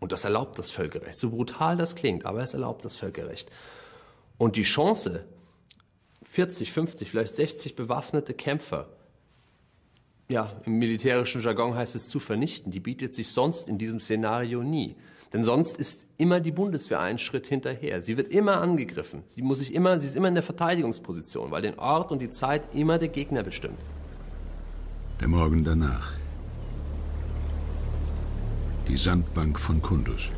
Und das erlaubt das Völkerrecht. So brutal das klingt, aber es erlaubt das Völkerrecht. Und die Chance, 40, 50, vielleicht 60 bewaffnete Kämpfer, ja, im militärischen Jargon heißt es zu vernichten, die bietet sich sonst in diesem Szenario nie. Denn sonst ist immer die Bundeswehr einen Schritt hinterher. Sie wird immer angegriffen. Sie, muss sich immer, sie ist immer in der Verteidigungsposition, weil den Ort und die Zeit immer der Gegner bestimmt. Der Morgen danach. Die Sandbank von Kundus.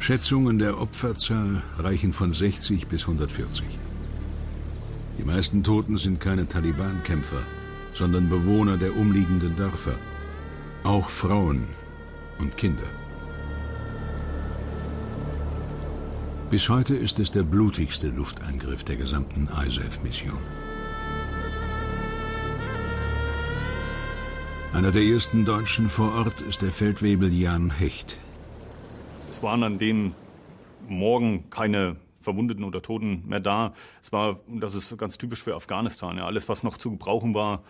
Schätzungen der Opferzahl reichen von 60 bis 140. Die meisten Toten sind keine Taliban-Kämpfer, sondern Bewohner der umliegenden Dörfer. Auch Frauen und Kinder. Bis heute ist es der blutigste Luftangriff der gesamten ISAF-Mission. Einer der ersten Deutschen vor Ort ist der Feldwebel Jan Hecht. Es waren an dem Morgen keine Verwundeten oder Toten mehr da. Es war, und das ist ganz typisch für Afghanistan, ja, alles, was noch zu gebrauchen war,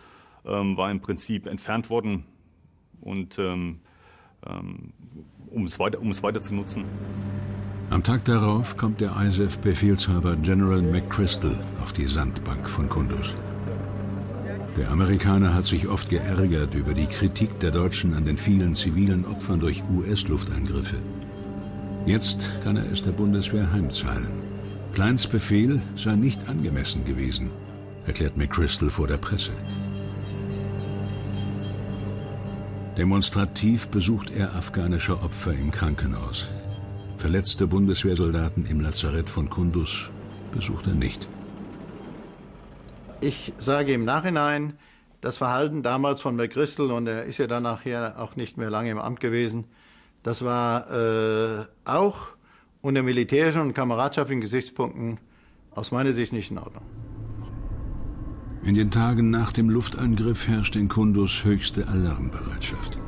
ähm, war im Prinzip entfernt worden und ähm, ähm, um, es weiter, um es weiter zu nutzen. Am Tag darauf kommt der ISAF-Befehlshaber General McChrystal auf die Sandbank von Kunduz. Der Amerikaner hat sich oft geärgert über die Kritik der Deutschen an den vielen zivilen Opfern durch US-Luftangriffe. Jetzt kann er es der Bundeswehr heimzahlen. Kleins Befehl sei nicht angemessen gewesen, erklärt McChrystal vor der Presse. Demonstrativ besucht er afghanische Opfer im Krankenhaus. Verletzte Bundeswehrsoldaten im Lazarett von Kunduz besucht er nicht. Ich sage im Nachhinein, das Verhalten damals von McChrystal, und er ist ja dann nachher auch nicht mehr lange im Amt gewesen, das war äh, auch unter militärischen und kameradschaftlichen Gesichtspunkten aus meiner Sicht nicht in Ordnung. In den Tagen nach dem Luftangriff herrscht in Kunduz höchste Alarmbereitschaft.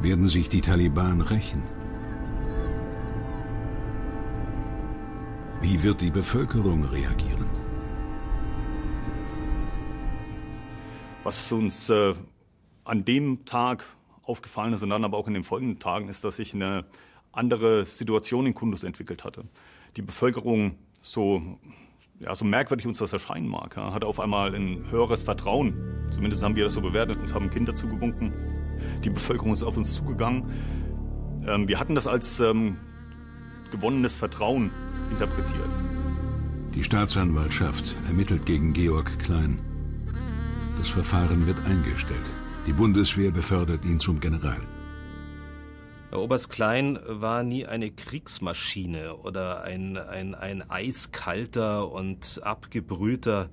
Werden sich die Taliban rächen? Wie wird die Bevölkerung reagieren? Was uns äh, an dem Tag aufgefallen ist und dann aber auch in den folgenden Tagen, ist, dass sich eine andere Situation in Kunduz entwickelt hatte. Die Bevölkerung, so ja, so merkwürdig uns das erscheinen mag, ja, hatte auf einmal ein höheres Vertrauen. Zumindest haben wir das so bewertet, uns haben Kinder zugewunken. Die Bevölkerung ist auf uns zugegangen. Ähm, wir hatten das als ähm, gewonnenes Vertrauen interpretiert. Die Staatsanwaltschaft ermittelt gegen Georg Klein. Das Verfahren wird eingestellt. Die Bundeswehr befördert ihn zum General. Herr Oberst Klein war nie eine Kriegsmaschine oder ein, ein, ein eiskalter und abgebrühter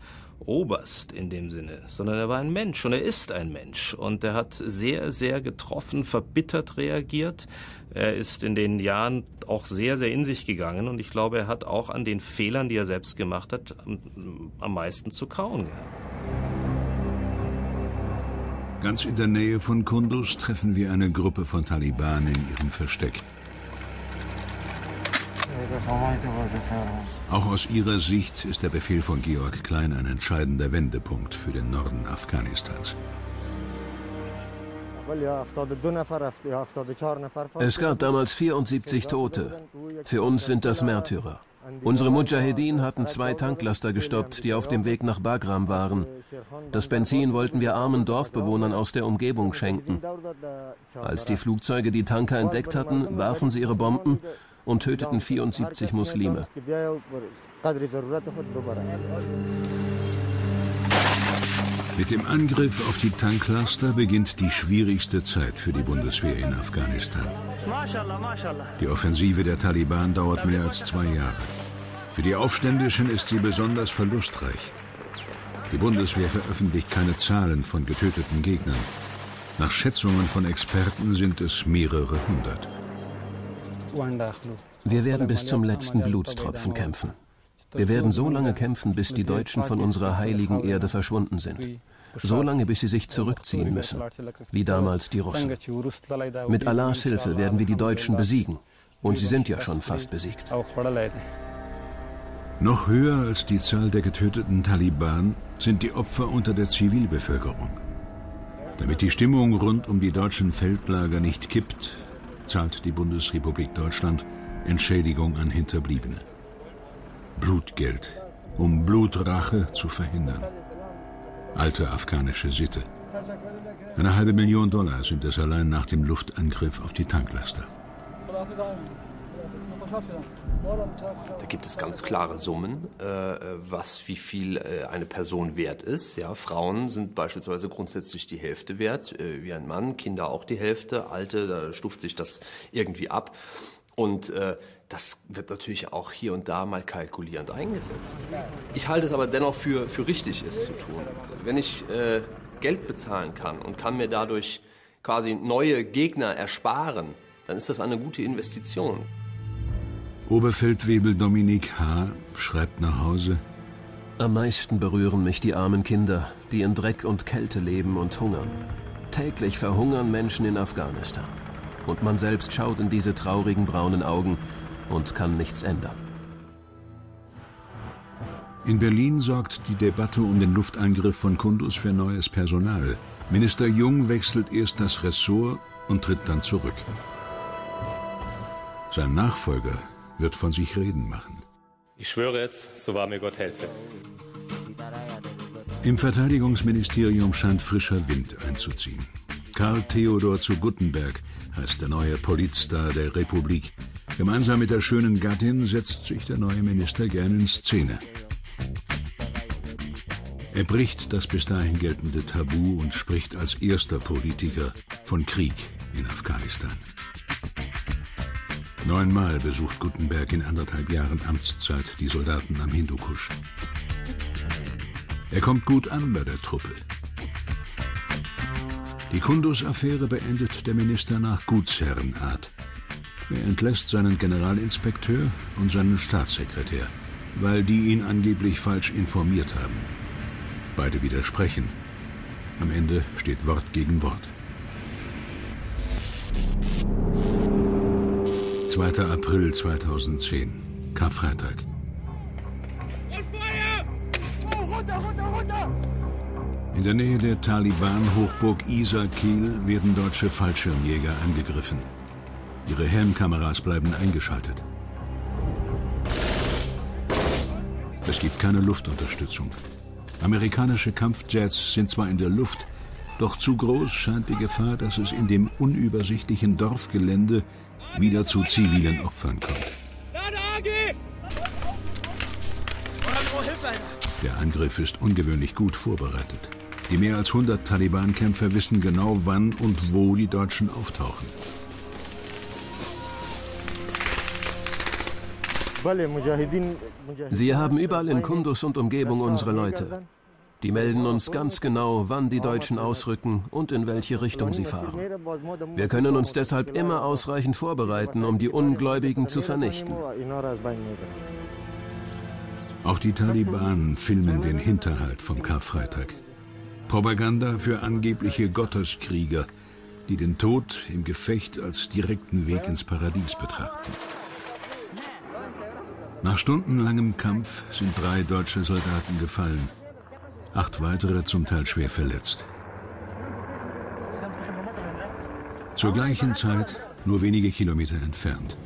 Oberst in dem Sinne, sondern er war ein Mensch und er ist ein Mensch und er hat sehr, sehr getroffen, verbittert reagiert. Er ist in den Jahren auch sehr, sehr in sich gegangen und ich glaube, er hat auch an den Fehlern, die er selbst gemacht hat, am, meisten zu kauen gehabt. Ganz in der Nähe von Kunduz treffen wir eine Gruppe von Taliban in ihrem Versteck. Auch aus ihrer Sicht ist der Befehl von Georg Klein ein entscheidender Wendepunkt für den Norden Afghanistans. Es gab damals 74 Tote. Für uns sind das Märtyrer. Unsere Mujahedin hatten zwei Tanklaster gestoppt, die auf dem Weg nach Bagram waren. Das Benzin wollten wir armen Dorfbewohnern aus der Umgebung schenken. Als die Flugzeuge die Tanker entdeckt hatten, warfen sie ihre Bomben und töteten 74 Muslime. Mit dem Angriff auf die Tanklaster beginnt die schwierigste Zeit für die Bundeswehr in Afghanistan. Die Offensive der Taliban dauert mehr als zwei Jahre. Für die Aufständischen ist sie besonders verlustreich. Die Bundeswehr veröffentlicht keine Zahlen von getöteten Gegnern. Nach Schätzungen von Experten sind es mehrere hundert. Wir werden bis zum letzten Blutstropfen kämpfen. Wir werden so lange kämpfen, bis die Deutschen von unserer heiligen Erde verschwunden sind. So lange, bis sie sich zurückziehen müssen, wie damals die Russen. Mit Allahs Hilfe werden wir die Deutschen besiegen. Und sie sind ja schon fast besiegt. Noch höher als die Zahl der getöteten Taliban sind die Opfer unter der Zivilbevölkerung. Damit die Stimmung rund um die deutschen Feldlager nicht kippt, zahlt die Bundesrepublik Deutschland Entschädigung an Hinterbliebene. Blutgeld, um Blutrache zu verhindern. Alte afghanische Sitte. Eine halbe Million Dollar sind es allein nach dem Luftangriff auf die Tanklaster. Da gibt es ganz klare Summen, äh, was wie viel äh, eine Person wert ist. Ja, Frauen sind beispielsweise grundsätzlich die Hälfte wert, äh, wie ein Mann, Kinder auch die Hälfte, Alte, da stuft sich das irgendwie ab. Und äh, das wird natürlich auch hier und da mal kalkulierend eingesetzt. Ich halte es aber dennoch für, für richtig, es zu tun. Wenn ich äh, Geld bezahlen kann und kann mir dadurch quasi neue Gegner ersparen, dann ist das eine gute Investition. Oberfeldwebel Dominik H. schreibt nach Hause. Am meisten berühren mich die armen Kinder, die in Dreck und Kälte leben und hungern. Täglich verhungern Menschen in Afghanistan und man selbst schaut in diese traurigen braunen Augen und kann nichts ändern. In Berlin sorgt die Debatte um den Luftangriff von Kundus für neues Personal. Minister Jung wechselt erst das Ressort und tritt dann zurück. Sein Nachfolger wird von sich reden machen. Ich schwöre es, so wahr mir Gott helfe. Im Verteidigungsministerium scheint frischer Wind einzuziehen. Karl Theodor zu Guttenberg heißt der neue Politstar der Republik. Gemeinsam mit der schönen Gattin setzt sich der neue Minister gern in Szene. Er bricht das bis dahin geltende Tabu und spricht als erster Politiker von Krieg in Afghanistan. Neunmal besucht Guttenberg in anderthalb Jahren Amtszeit die Soldaten am Hindukusch. Er kommt gut an bei der Truppe. Die Kundus-Affäre beendet der Minister nach Gutsherrenart. Er entlässt seinen Generalinspekteur und seinen Staatssekretär, weil die ihn angeblich falsch informiert haben. Beide widersprechen. Am Ende steht Wort gegen Wort. 2. April 2010, Karfreitag. Runter! In der Nähe der Taliban-Hochburg Isar-Kiel werden deutsche Fallschirmjäger angegriffen. Ihre Helmkameras bleiben eingeschaltet. Es gibt keine Luftunterstützung. Amerikanische Kampfjets sind zwar in der Luft, doch zu groß scheint die Gefahr, dass es in dem unübersichtlichen Dorfgelände wieder zu zivilen Opfern kommt. Der Angriff ist ungewöhnlich gut vorbereitet. Die mehr als 100 Taliban-Kämpfer wissen genau, wann und wo die Deutschen auftauchen. Sie haben überall in Kundus und Umgebung unsere Leute. Die melden uns ganz genau, wann die Deutschen ausrücken und in welche Richtung sie fahren. Wir können uns deshalb immer ausreichend vorbereiten, um die Ungläubigen zu vernichten. Auch die Taliban filmen den Hinterhalt vom Karfreitag. Propaganda für angebliche Gotteskrieger, die den Tod im Gefecht als direkten Weg ins Paradies betrachten. Nach stundenlangem Kampf sind drei deutsche Soldaten gefallen, acht weitere zum Teil schwer verletzt. Zur gleichen Zeit, nur wenige Kilometer entfernt,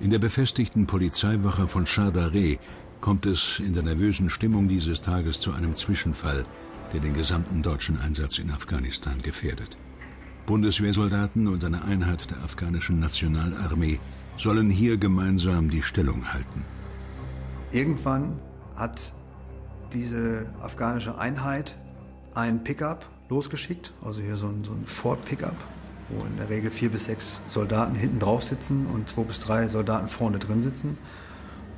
in der befestigten Polizeiwache von Chardare kommt es in der nervösen Stimmung dieses Tages zu einem Zwischenfall, der den gesamten deutschen Einsatz in Afghanistan gefährdet. Bundeswehrsoldaten und eine Einheit der afghanischen Nationalarmee sollen hier gemeinsam die Stellung halten. Irgendwann hat diese afghanische Einheit ein Pickup losgeschickt, also hier so ein, so ein Ford Pickup, wo in der Regel vier bis sechs Soldaten hinten drauf sitzen und zwei bis drei Soldaten vorne drin sitzen,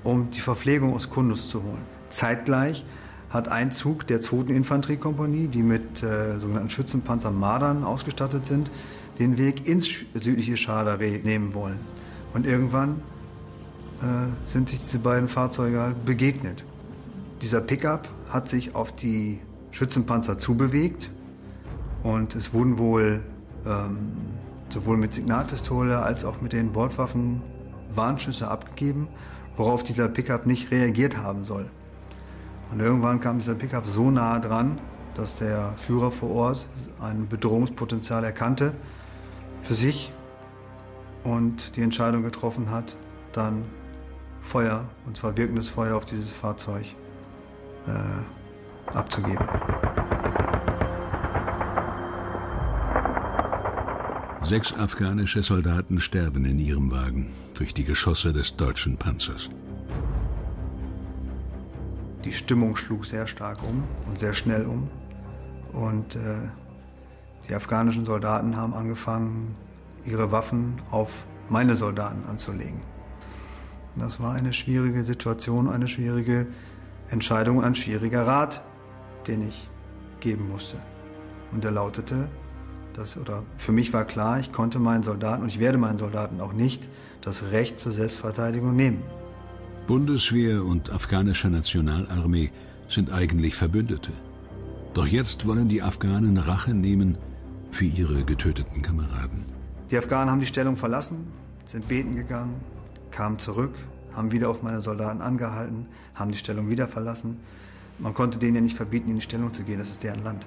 um die Verpflegung aus Kundus zu holen. Zeitgleich hat ein Zug der 2. Infanteriekompanie, die mit äh, sogenannten Schützenpanzer Mardern ausgestattet sind, den Weg ins südliche Schadare nehmen wollen. Und irgendwann äh, sind sich diese beiden Fahrzeuge halt begegnet. Dieser Pickup hat sich auf die Schützenpanzer zubewegt und es wurden wohl ähm, sowohl mit Signalpistole als auch mit den Bordwaffen Warnschüsse abgegeben worauf dieser Pickup nicht reagiert haben soll. Und irgendwann kam dieser Pickup so nah dran, dass der Führer vor Ort ein Bedrohungspotenzial erkannte für sich und die Entscheidung getroffen hat, dann Feuer, und zwar wirkendes Feuer auf dieses Fahrzeug äh, abzugeben. Sechs afghanische Soldaten sterben in ihrem Wagen durch die Geschosse des deutschen Panzers. Die Stimmung schlug sehr stark um und sehr schnell um. Und äh, die afghanischen Soldaten haben angefangen, ihre Waffen auf meine Soldaten anzulegen. Das war eine schwierige Situation, eine schwierige Entscheidung, ein schwieriger Rat, den ich geben musste. Und der lautete, dass, oder für mich war klar, ich konnte meinen Soldaten und ich werde meinen Soldaten auch nicht das Recht zur Selbstverteidigung nehmen. Bundeswehr und afghanische Nationalarmee sind eigentlich Verbündete. Doch jetzt wollen die Afghanen Rache nehmen für ihre getöteten Kameraden. Die Afghanen haben die Stellung verlassen, sind beten gegangen, kamen zurück, haben wieder auf meine Soldaten angehalten, haben die Stellung wieder verlassen. Man konnte denen ja nicht verbieten, in die Stellung zu gehen, das ist deren Land.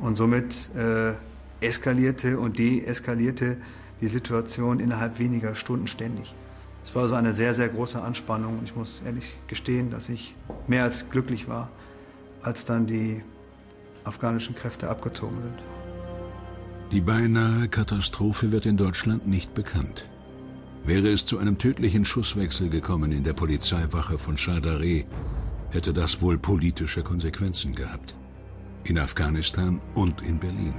Und somit äh, eskalierte und deeskalierte die Situation innerhalb weniger Stunden ständig. Es war also eine sehr, sehr große Anspannung. Ich muss ehrlich gestehen, dass ich mehr als glücklich war, als dann die afghanischen Kräfte abgezogen sind. Die beinahe Katastrophe wird in Deutschland nicht bekannt. Wäre es zu einem tödlichen Schusswechsel gekommen in der Polizeiwache von Shadare, hätte das wohl politische Konsequenzen gehabt. In Afghanistan und in Berlin.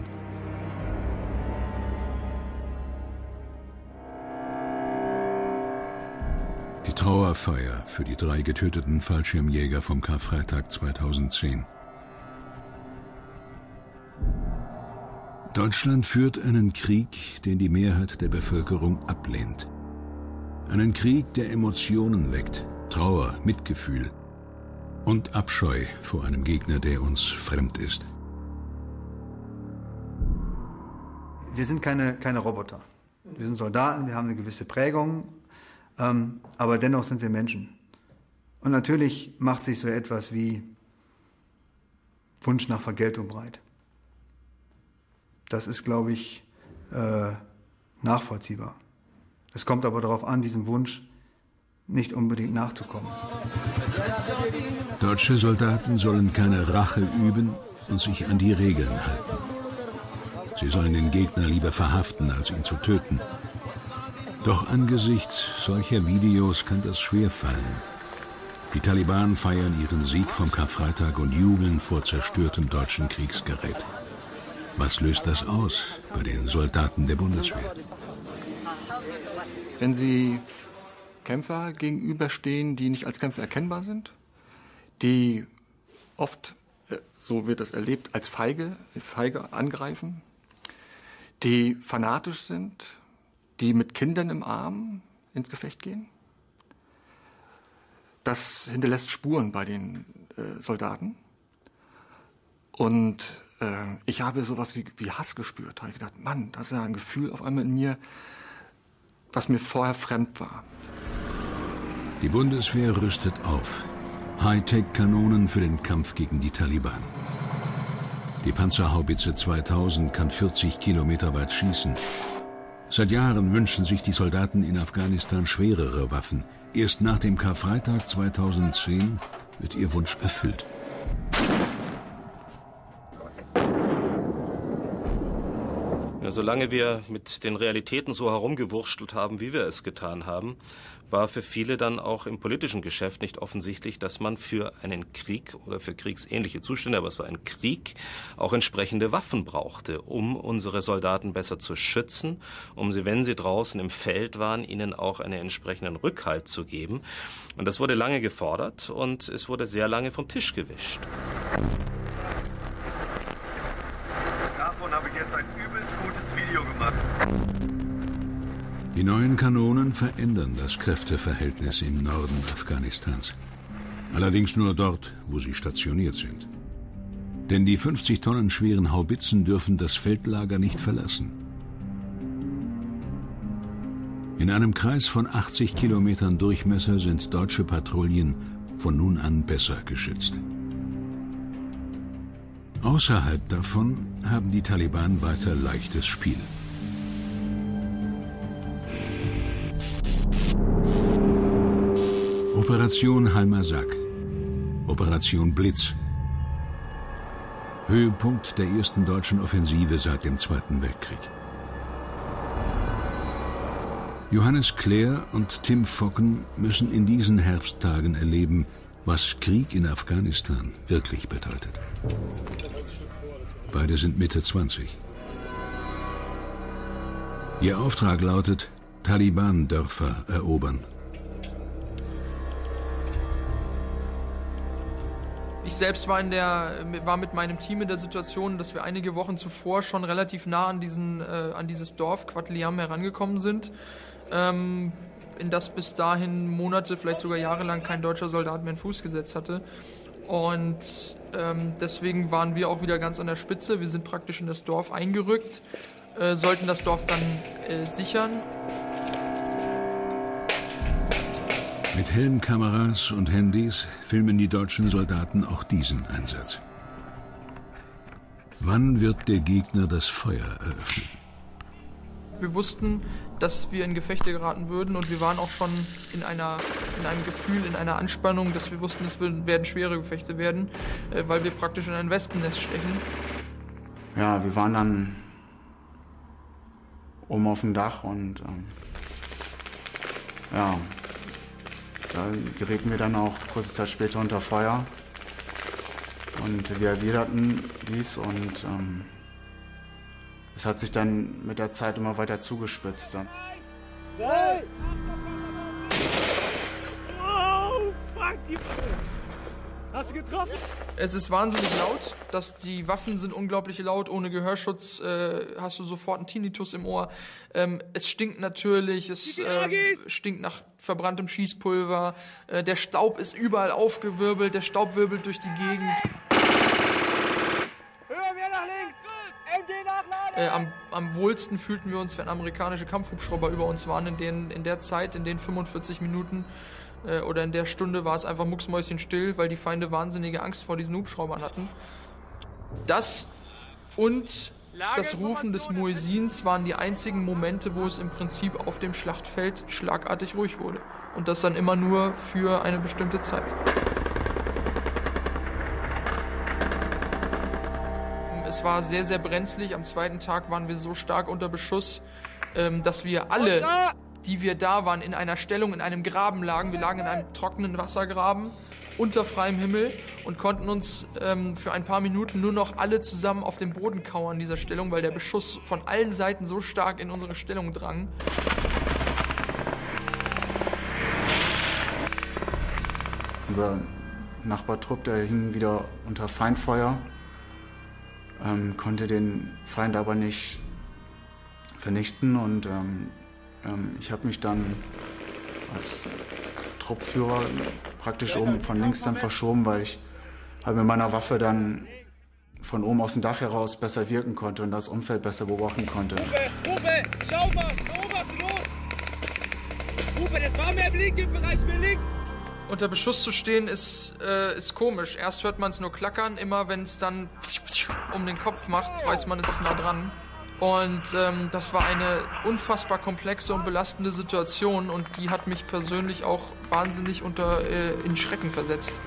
Die Trauerfeier für die drei getöteten Fallschirmjäger vom Karfreitag 2010. Deutschland führt einen Krieg, den die Mehrheit der Bevölkerung ablehnt. Einen Krieg, der Emotionen weckt, Trauer, Mitgefühl und Abscheu vor einem Gegner, der uns fremd ist. Wir sind keine, keine Roboter. Wir sind Soldaten, wir haben eine gewisse Prägung, ähm, aber dennoch sind wir Menschen. Und natürlich macht sich so etwas wie Wunsch nach Vergeltung breit. Das ist, glaube ich, äh, nachvollziehbar. Es kommt aber darauf an, diesem Wunsch nicht unbedingt nachzukommen. Deutsche Soldaten sollen keine Rache üben und sich an die Regeln halten. Sie sollen den Gegner lieber verhaften, als ihn zu töten. Doch angesichts solcher Videos kann das schwer fallen. Die Taliban feiern ihren Sieg vom Karfreitag und jubeln vor zerstörtem deutschen Kriegsgerät. Was löst das aus bei den Soldaten der Bundeswehr? Wenn Sie Kämpfer gegenüberstehen, die nicht als Kämpfer erkennbar sind, die oft, äh, so wird es erlebt, als feige, feige angreifen, die fanatisch sind, die mit Kindern im Arm ins Gefecht gehen. Das hinterlässt Spuren bei den äh, Soldaten. Und äh, ich habe sowas wie, wie Hass gespürt. Da habe ich gedacht, Mann, das ist ja ein Gefühl auf einmal in mir, was mir vorher fremd war. Die Bundeswehr rüstet auf. Hightech-Kanonen für den Kampf gegen die Taliban. Die Panzerhaubitze 2000 kann 40 Kilometer weit schießen. Seit Jahren wünschen sich die Soldaten in Afghanistan schwerere Waffen. Erst nach dem Karfreitag 2010 wird ihr Wunsch erfüllt. Ja, solange wir mit den Realitäten so herumgewurschtelt haben, wie wir es getan haben, war für viele dann auch im politischen Geschäft nicht offensichtlich, dass man für einen Krieg oder für kriegsähnliche Zustände, aber es war ein Krieg, auch entsprechende Waffen brauchte, um unsere Soldaten besser zu schützen, um sie, wenn sie draußen im Feld waren, ihnen auch einen entsprechenden Rückhalt zu geben. Und das wurde lange gefordert und es wurde sehr lange vom Tisch gewischt. Davon habe ich jetzt ein übelst gutes Video gemacht. Die neuen Kanonen verändern das Kräfteverhältnis im Norden Afghanistans. Allerdings nur dort, wo sie stationiert sind. Denn die 50 Tonnen schweren Haubitzen dürfen das Feldlager nicht verlassen. In einem Kreis von 80 Kilometern Durchmesser sind deutsche Patrouillen von nun an besser geschützt. Außerhalb davon haben die Taliban weiter leichtes Spiel. Operation Halmasak. Operation Blitz. Höhepunkt der ersten deutschen Offensive seit dem Zweiten Weltkrieg. Johannes Clare und Tim Focken müssen in diesen Herbsttagen erleben, was Krieg in Afghanistan wirklich bedeutet. Beide sind Mitte 20. Ihr Auftrag lautet, Taliban-Dörfer erobern. Ich selbst war, in der, war mit meinem Team in der Situation, dass wir einige Wochen zuvor schon relativ nah an, diesen, äh, an dieses Dorf Quatliam herangekommen sind, ähm, in das bis dahin Monate, vielleicht sogar jahrelang kein deutscher Soldat mehr einen Fuß gesetzt hatte. Und ähm, deswegen waren wir auch wieder ganz an der Spitze. Wir sind praktisch in das Dorf eingerückt, äh, sollten das Dorf dann äh, sichern Mit Helmkameras und Handys filmen die deutschen Soldaten auch diesen Einsatz. Wann wird der Gegner das Feuer eröffnen? Wir wussten, dass wir in Gefechte geraten würden und wir waren auch schon in, einer, in einem Gefühl, in einer Anspannung, dass wir wussten, es werden schwere Gefechte werden, äh, weil wir praktisch in ein Wespennest stechen. Ja, wir waren dann oben auf dem Dach und ähm, ja, da gerieten wir dann auch kurze Zeit später unter Feuer. Und wir erwiderten dies und ähm, es hat sich dann mit der Zeit immer weiter zugespitzt. Dann. Hey! Oh, fuck! Hast du getroffen? Es ist wahnsinnig laut. dass die Waffen sind unglaublich laut. Ohne Gehörschutz äh, hast du sofort einen Tinnitus im Ohr. Ähm, es stinkt natürlich. Es äh, stinkt nach verbranntem Schießpulver. Äh, der Staub ist überall aufgewirbelt. Der Staub wirbelt durch die Gegend. Höher wir nach links. MG. Äh, am, am wohlsten fühlten wir uns, wenn amerikanische Kampfhubschrauber über uns waren. In, den, in der Zeit, in den 45 Minuten äh, oder in der Stunde war es einfach mucksmäuschenstill, weil die Feinde wahnsinnige Angst vor diesen Hubschraubern hatten. Das und das Rufen des Muezzins waren die einzigen Momente, wo es im Prinzip auf dem Schlachtfeld schlagartig ruhig wurde. Und das dann immer nur für eine bestimmte Zeit. Es war sehr, sehr brenzlig. Am zweiten Tag waren wir so stark unter Beschuss, ähm, dass wir alle die wir da waren, in einer Stellung, in einem Graben lagen. Wir lagen in einem trockenen Wassergraben unter freiem Himmel und konnten uns ähm, für ein paar Minuten nur noch alle zusammen auf dem Boden kauern dieser Stellung, weil der Beschuss von allen Seiten so stark in unsere Stellung drang. Unser Nachbartrupp, der hing wieder unter Feindfeuer, ähm, konnte den Feind aber nicht vernichten und ähm, ich habe mich dann als Truppführer praktisch oben von links dann verschoben, weil ich halt mit meiner Waffe dann von oben aus dem Dach heraus besser wirken konnte und das Umfeld besser beobachten konnte. Hupe, Hupe, schau mal, beobachte los! Hupe, das war mir im linken Bereich, mir links! Unter Beschuss zu stehen ist, äh, ist komisch. Erst hört man es nur klackern, immer wenn es dann um den Kopf macht, weiß man, es ist nah dran. Und ähm, das war eine unfassbar komplexe und belastende Situation und die hat mich persönlich auch wahnsinnig unter, äh, in Schrecken versetzt.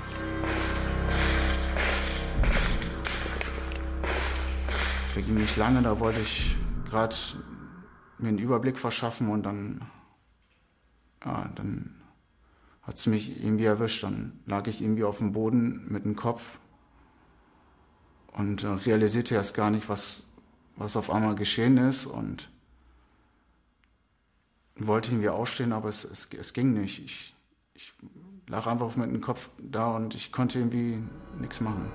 Verging nicht lange, da wollte ich gerade mir einen Überblick verschaffen und dann, ja, dann hat es mich irgendwie erwischt. Dann lag ich irgendwie auf dem Boden mit dem Kopf und äh, realisierte erst gar nicht, was, was auf einmal geschehen ist und wollte irgendwie ausstehen, aber es, es, es ging nicht. Ich, ich lag einfach mit dem Kopf da und ich konnte irgendwie nichts machen.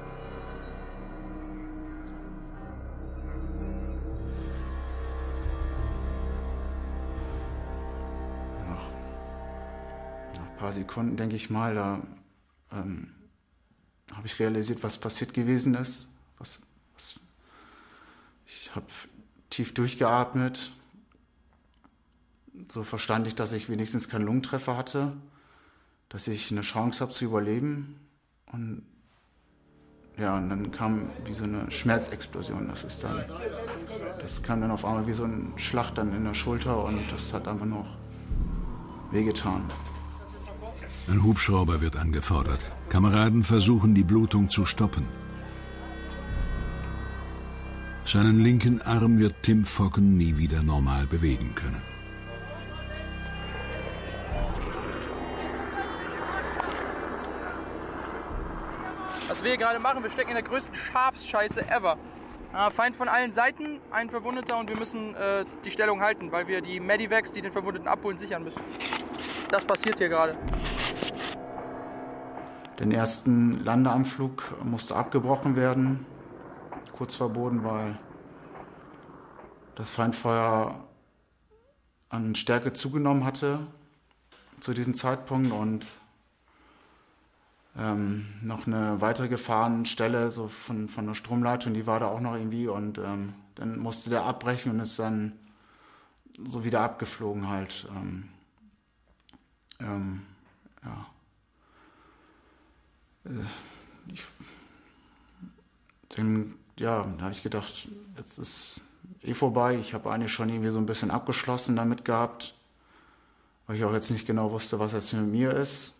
Nach, nach ein paar Sekunden, denke ich mal, da ähm, habe ich realisiert, was passiert gewesen ist, was ich habe tief durchgeatmet, so verstand ich, dass ich wenigstens keinen Lungentreffer hatte, dass ich eine Chance habe zu überleben. Und ja, und dann kam wie so eine Schmerzexplosion. Das ist dann, das kam dann auf einmal wie so ein Schlag dann in der Schulter und das hat einfach noch wehgetan. Ein Hubschrauber wird angefordert. Kameraden versuchen, die Blutung zu stoppen. Seinen linken Arm wird Tim Focken nie wieder normal bewegen können. Was wir hier gerade machen, wir stecken in der größten Schafsscheiße ever. Äh, Feind von allen Seiten, ein Verwundeter und wir müssen äh, die Stellung halten, weil wir die Medivacs, die den Verwundeten abholen, sichern müssen. Das passiert hier gerade. Den ersten Landeanflug musste abgebrochen werden, kurz vor Boden, weil das Feindfeuer an Stärke zugenommen hatte zu diesem Zeitpunkt und ähm, noch eine weitere Gefahrenstelle so von, von der Stromleitung, die war da auch noch irgendwie und ähm, dann musste der abbrechen und ist dann so wieder abgeflogen halt. Ähm, ähm ja. Äh, ich, dann, ja, da habe ich gedacht, jetzt ist eh vorbei. Ich habe eigentlich schon irgendwie so ein bisschen abgeschlossen damit gehabt, weil ich auch jetzt nicht genau wusste, was jetzt mit mir ist.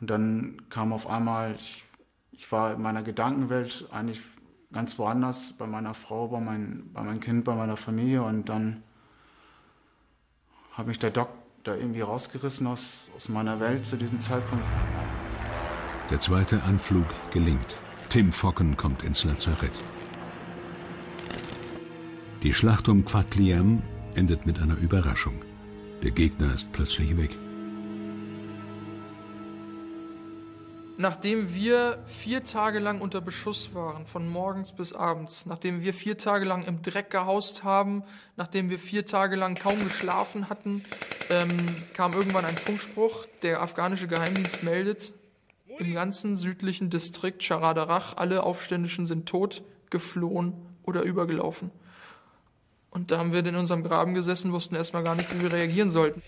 Und dann kam auf einmal, ich, ich war in meiner Gedankenwelt eigentlich ganz woanders, bei meiner Frau, bei, mein, bei meinem Kind, bei meiner Familie. Und dann hat mich der Doc da irgendwie rausgerissen aus, aus meiner Welt zu diesem Zeitpunkt. Der zweite Anflug gelingt. Tim Focken kommt ins Lazarett. Die Schlacht um Quatliam endet mit einer Überraschung. Der Gegner ist plötzlich weg. nachdem wir vier Tage lang unter Beschuss waren, von morgens bis abends, nachdem wir vier Tage lang im Dreck gehaust haben, nachdem wir vier Tage lang kaum geschlafen hatten, ähm, kam irgendwann ein Funkspruch. Der afghanische Geheimdienst meldet, im ganzen südlichen Distrikt Charadarach, alle Aufständischen sind tot, geflohen oder übergelaufen. Und da haben wir in unserem Graben gesessen, wussten erstmal gar nicht, wie wir reagieren sollten.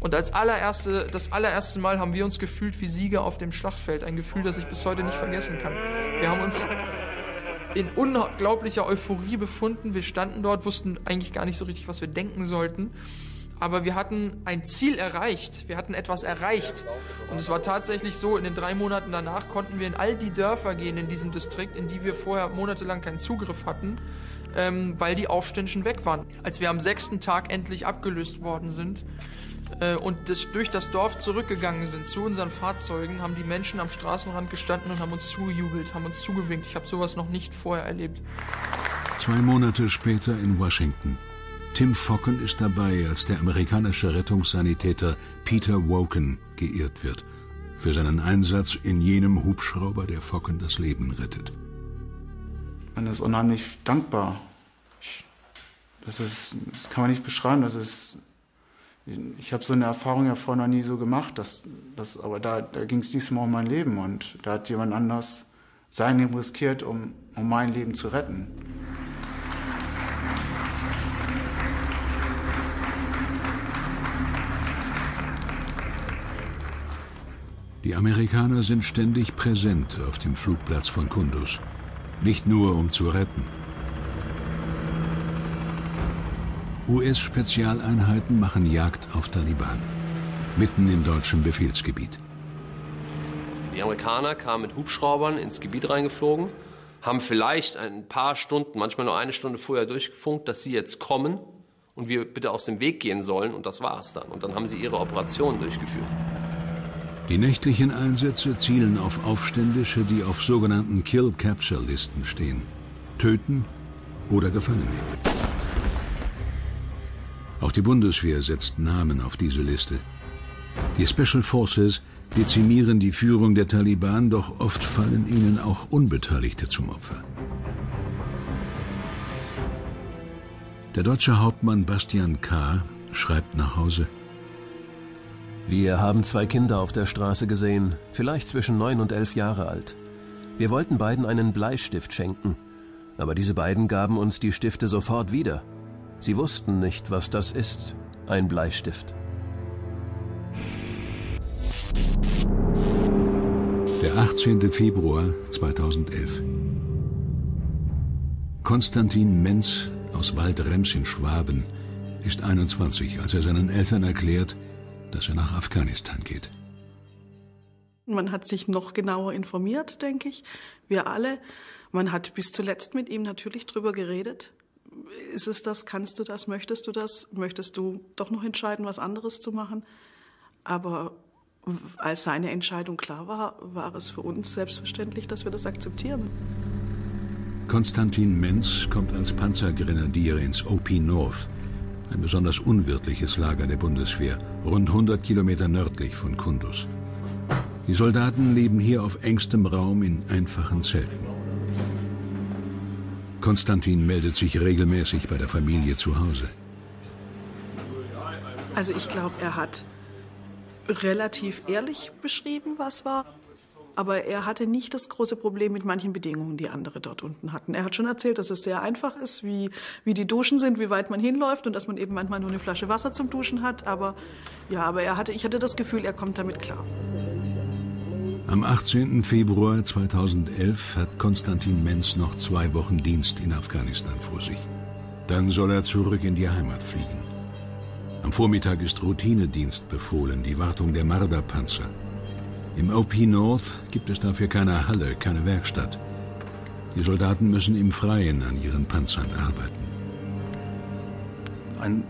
Und als allererste, das allererste Mal haben wir uns gefühlt wie Sieger auf dem Schlachtfeld. Ein Gefühl, das ich bis heute nicht vergessen kann. Wir haben uns in unglaublicher Euphorie befunden. Wir standen dort, wussten eigentlich gar nicht so richtig, was wir denken sollten. Aber wir hatten ein Ziel erreicht. Wir hatten etwas erreicht. Und es war tatsächlich so, in den drei Monaten danach konnten wir in all die Dörfer gehen in diesem Distrikt, in die wir vorher monatelang keinen Zugriff hatten, ähm, weil die Aufständischen weg waren. Als wir am sechsten Tag endlich abgelöst worden sind, äh, und das, durch das Dorf zurückgegangen sind zu unseren Fahrzeugen, haben die Menschen am Straßenrand gestanden und haben uns zugejubelt, haben uns zugewinkt. Ich habe sowas noch nicht vorher erlebt. Zwei Monate später in Washington. Tim Focken ist dabei, als der amerikanische Rettungssanitäter Peter Woken geirrt wird. Für seinen Einsatz in jenem Hubschrauber, der Focken das Leben rettet. Man ist unheimlich dankbar. das, ist, das kann man nicht beschreiben. Das ist ich habe so eine Erfahrung ja vorher noch nie so gemacht, dass, dass, aber da, da ging es diesmal um mein Leben und da hat jemand anders sein Leben riskiert, um, um mein Leben zu retten. Die Amerikaner sind ständig präsent auf dem Flugplatz von Kunduz. Nicht nur um zu retten. US-Spezialeinheiten machen Jagd auf Taliban, mitten im deutschen Befehlsgebiet. Die Amerikaner kamen mit Hubschraubern ins Gebiet reingeflogen, haben vielleicht ein paar Stunden, manchmal nur eine Stunde vorher durchgefunkt, dass sie jetzt kommen und wir bitte aus dem Weg gehen sollen und das war es dann. Und dann haben sie ihre Operationen durchgeführt. Die nächtlichen Einsätze zielen auf Aufständische, die auf sogenannten Kill-Capture-Listen stehen. Töten oder gefangen nehmen. Auch die Bundeswehr setzt Namen auf diese Liste. Die Special Forces dezimieren die Führung der Taliban, doch oft fallen ihnen auch Unbeteiligte zum Opfer. Der deutsche Hauptmann Bastian K. schreibt nach Hause. Wir haben zwei Kinder auf der Straße gesehen, vielleicht zwischen neun und elf Jahre alt. Wir wollten beiden einen Bleistift schenken, Aber diese beiden gaben uns die Stifte sofort wieder. Sie wussten nicht, was das ist, ein Bleistift. Der 18. Februar 2011. Konstantin Menz aus Waldrems in Schwaben ist 21, als er seinen Eltern erklärt, dass er nach Afghanistan geht. Man hat sich noch genauer informiert, denke ich. Wir alle. Man hat bis zuletzt mit ihm natürlich drüber geredet. Ist es das? Kannst du das? Möchtest du das? Möchtest du doch noch entscheiden, was anderes zu machen? Aber als seine Entscheidung klar war, war es für uns selbstverständlich, dass wir das akzeptieren. Konstantin Menz kommt als Panzergrenadier ins OP North, ein besonders unwirtliches Lager der Bundeswehr, rund 100 Kilometer nördlich von Kunduz. Die Soldaten leben hier auf engstem Raum in einfachen Zelten. Konstantin meldet sich regelmäßig bei der Familie zu Hause. Also ich glaube, er hat relativ ehrlich beschrieben, was war. Aber er hatte nicht das große Problem mit manchen Bedingungen, die andere dort unten hatten. Er hat schon erzählt, dass es sehr einfach ist, wie, wie die Duschen sind, wie weit man hinläuft und dass man eben manchmal nur eine Flasche Wasser zum Duschen hat. Aber ja, aber er hatte, ich hatte das Gefühl, er kommt damit klar. Am 18. Februar 2011 hat Konstantin Menz noch zwei Wochen Dienst in Afghanistan vor sich. Dann soll er zurück in die Heimat fliegen. Am Vormittag ist Routinedienst befohlen, die Wartung der Marder-Panzer. Im OP North gibt es dafür keine Halle, keine Werkstatt. Die Soldaten müssen im Freien an ihren Panzern arbeiten. Ein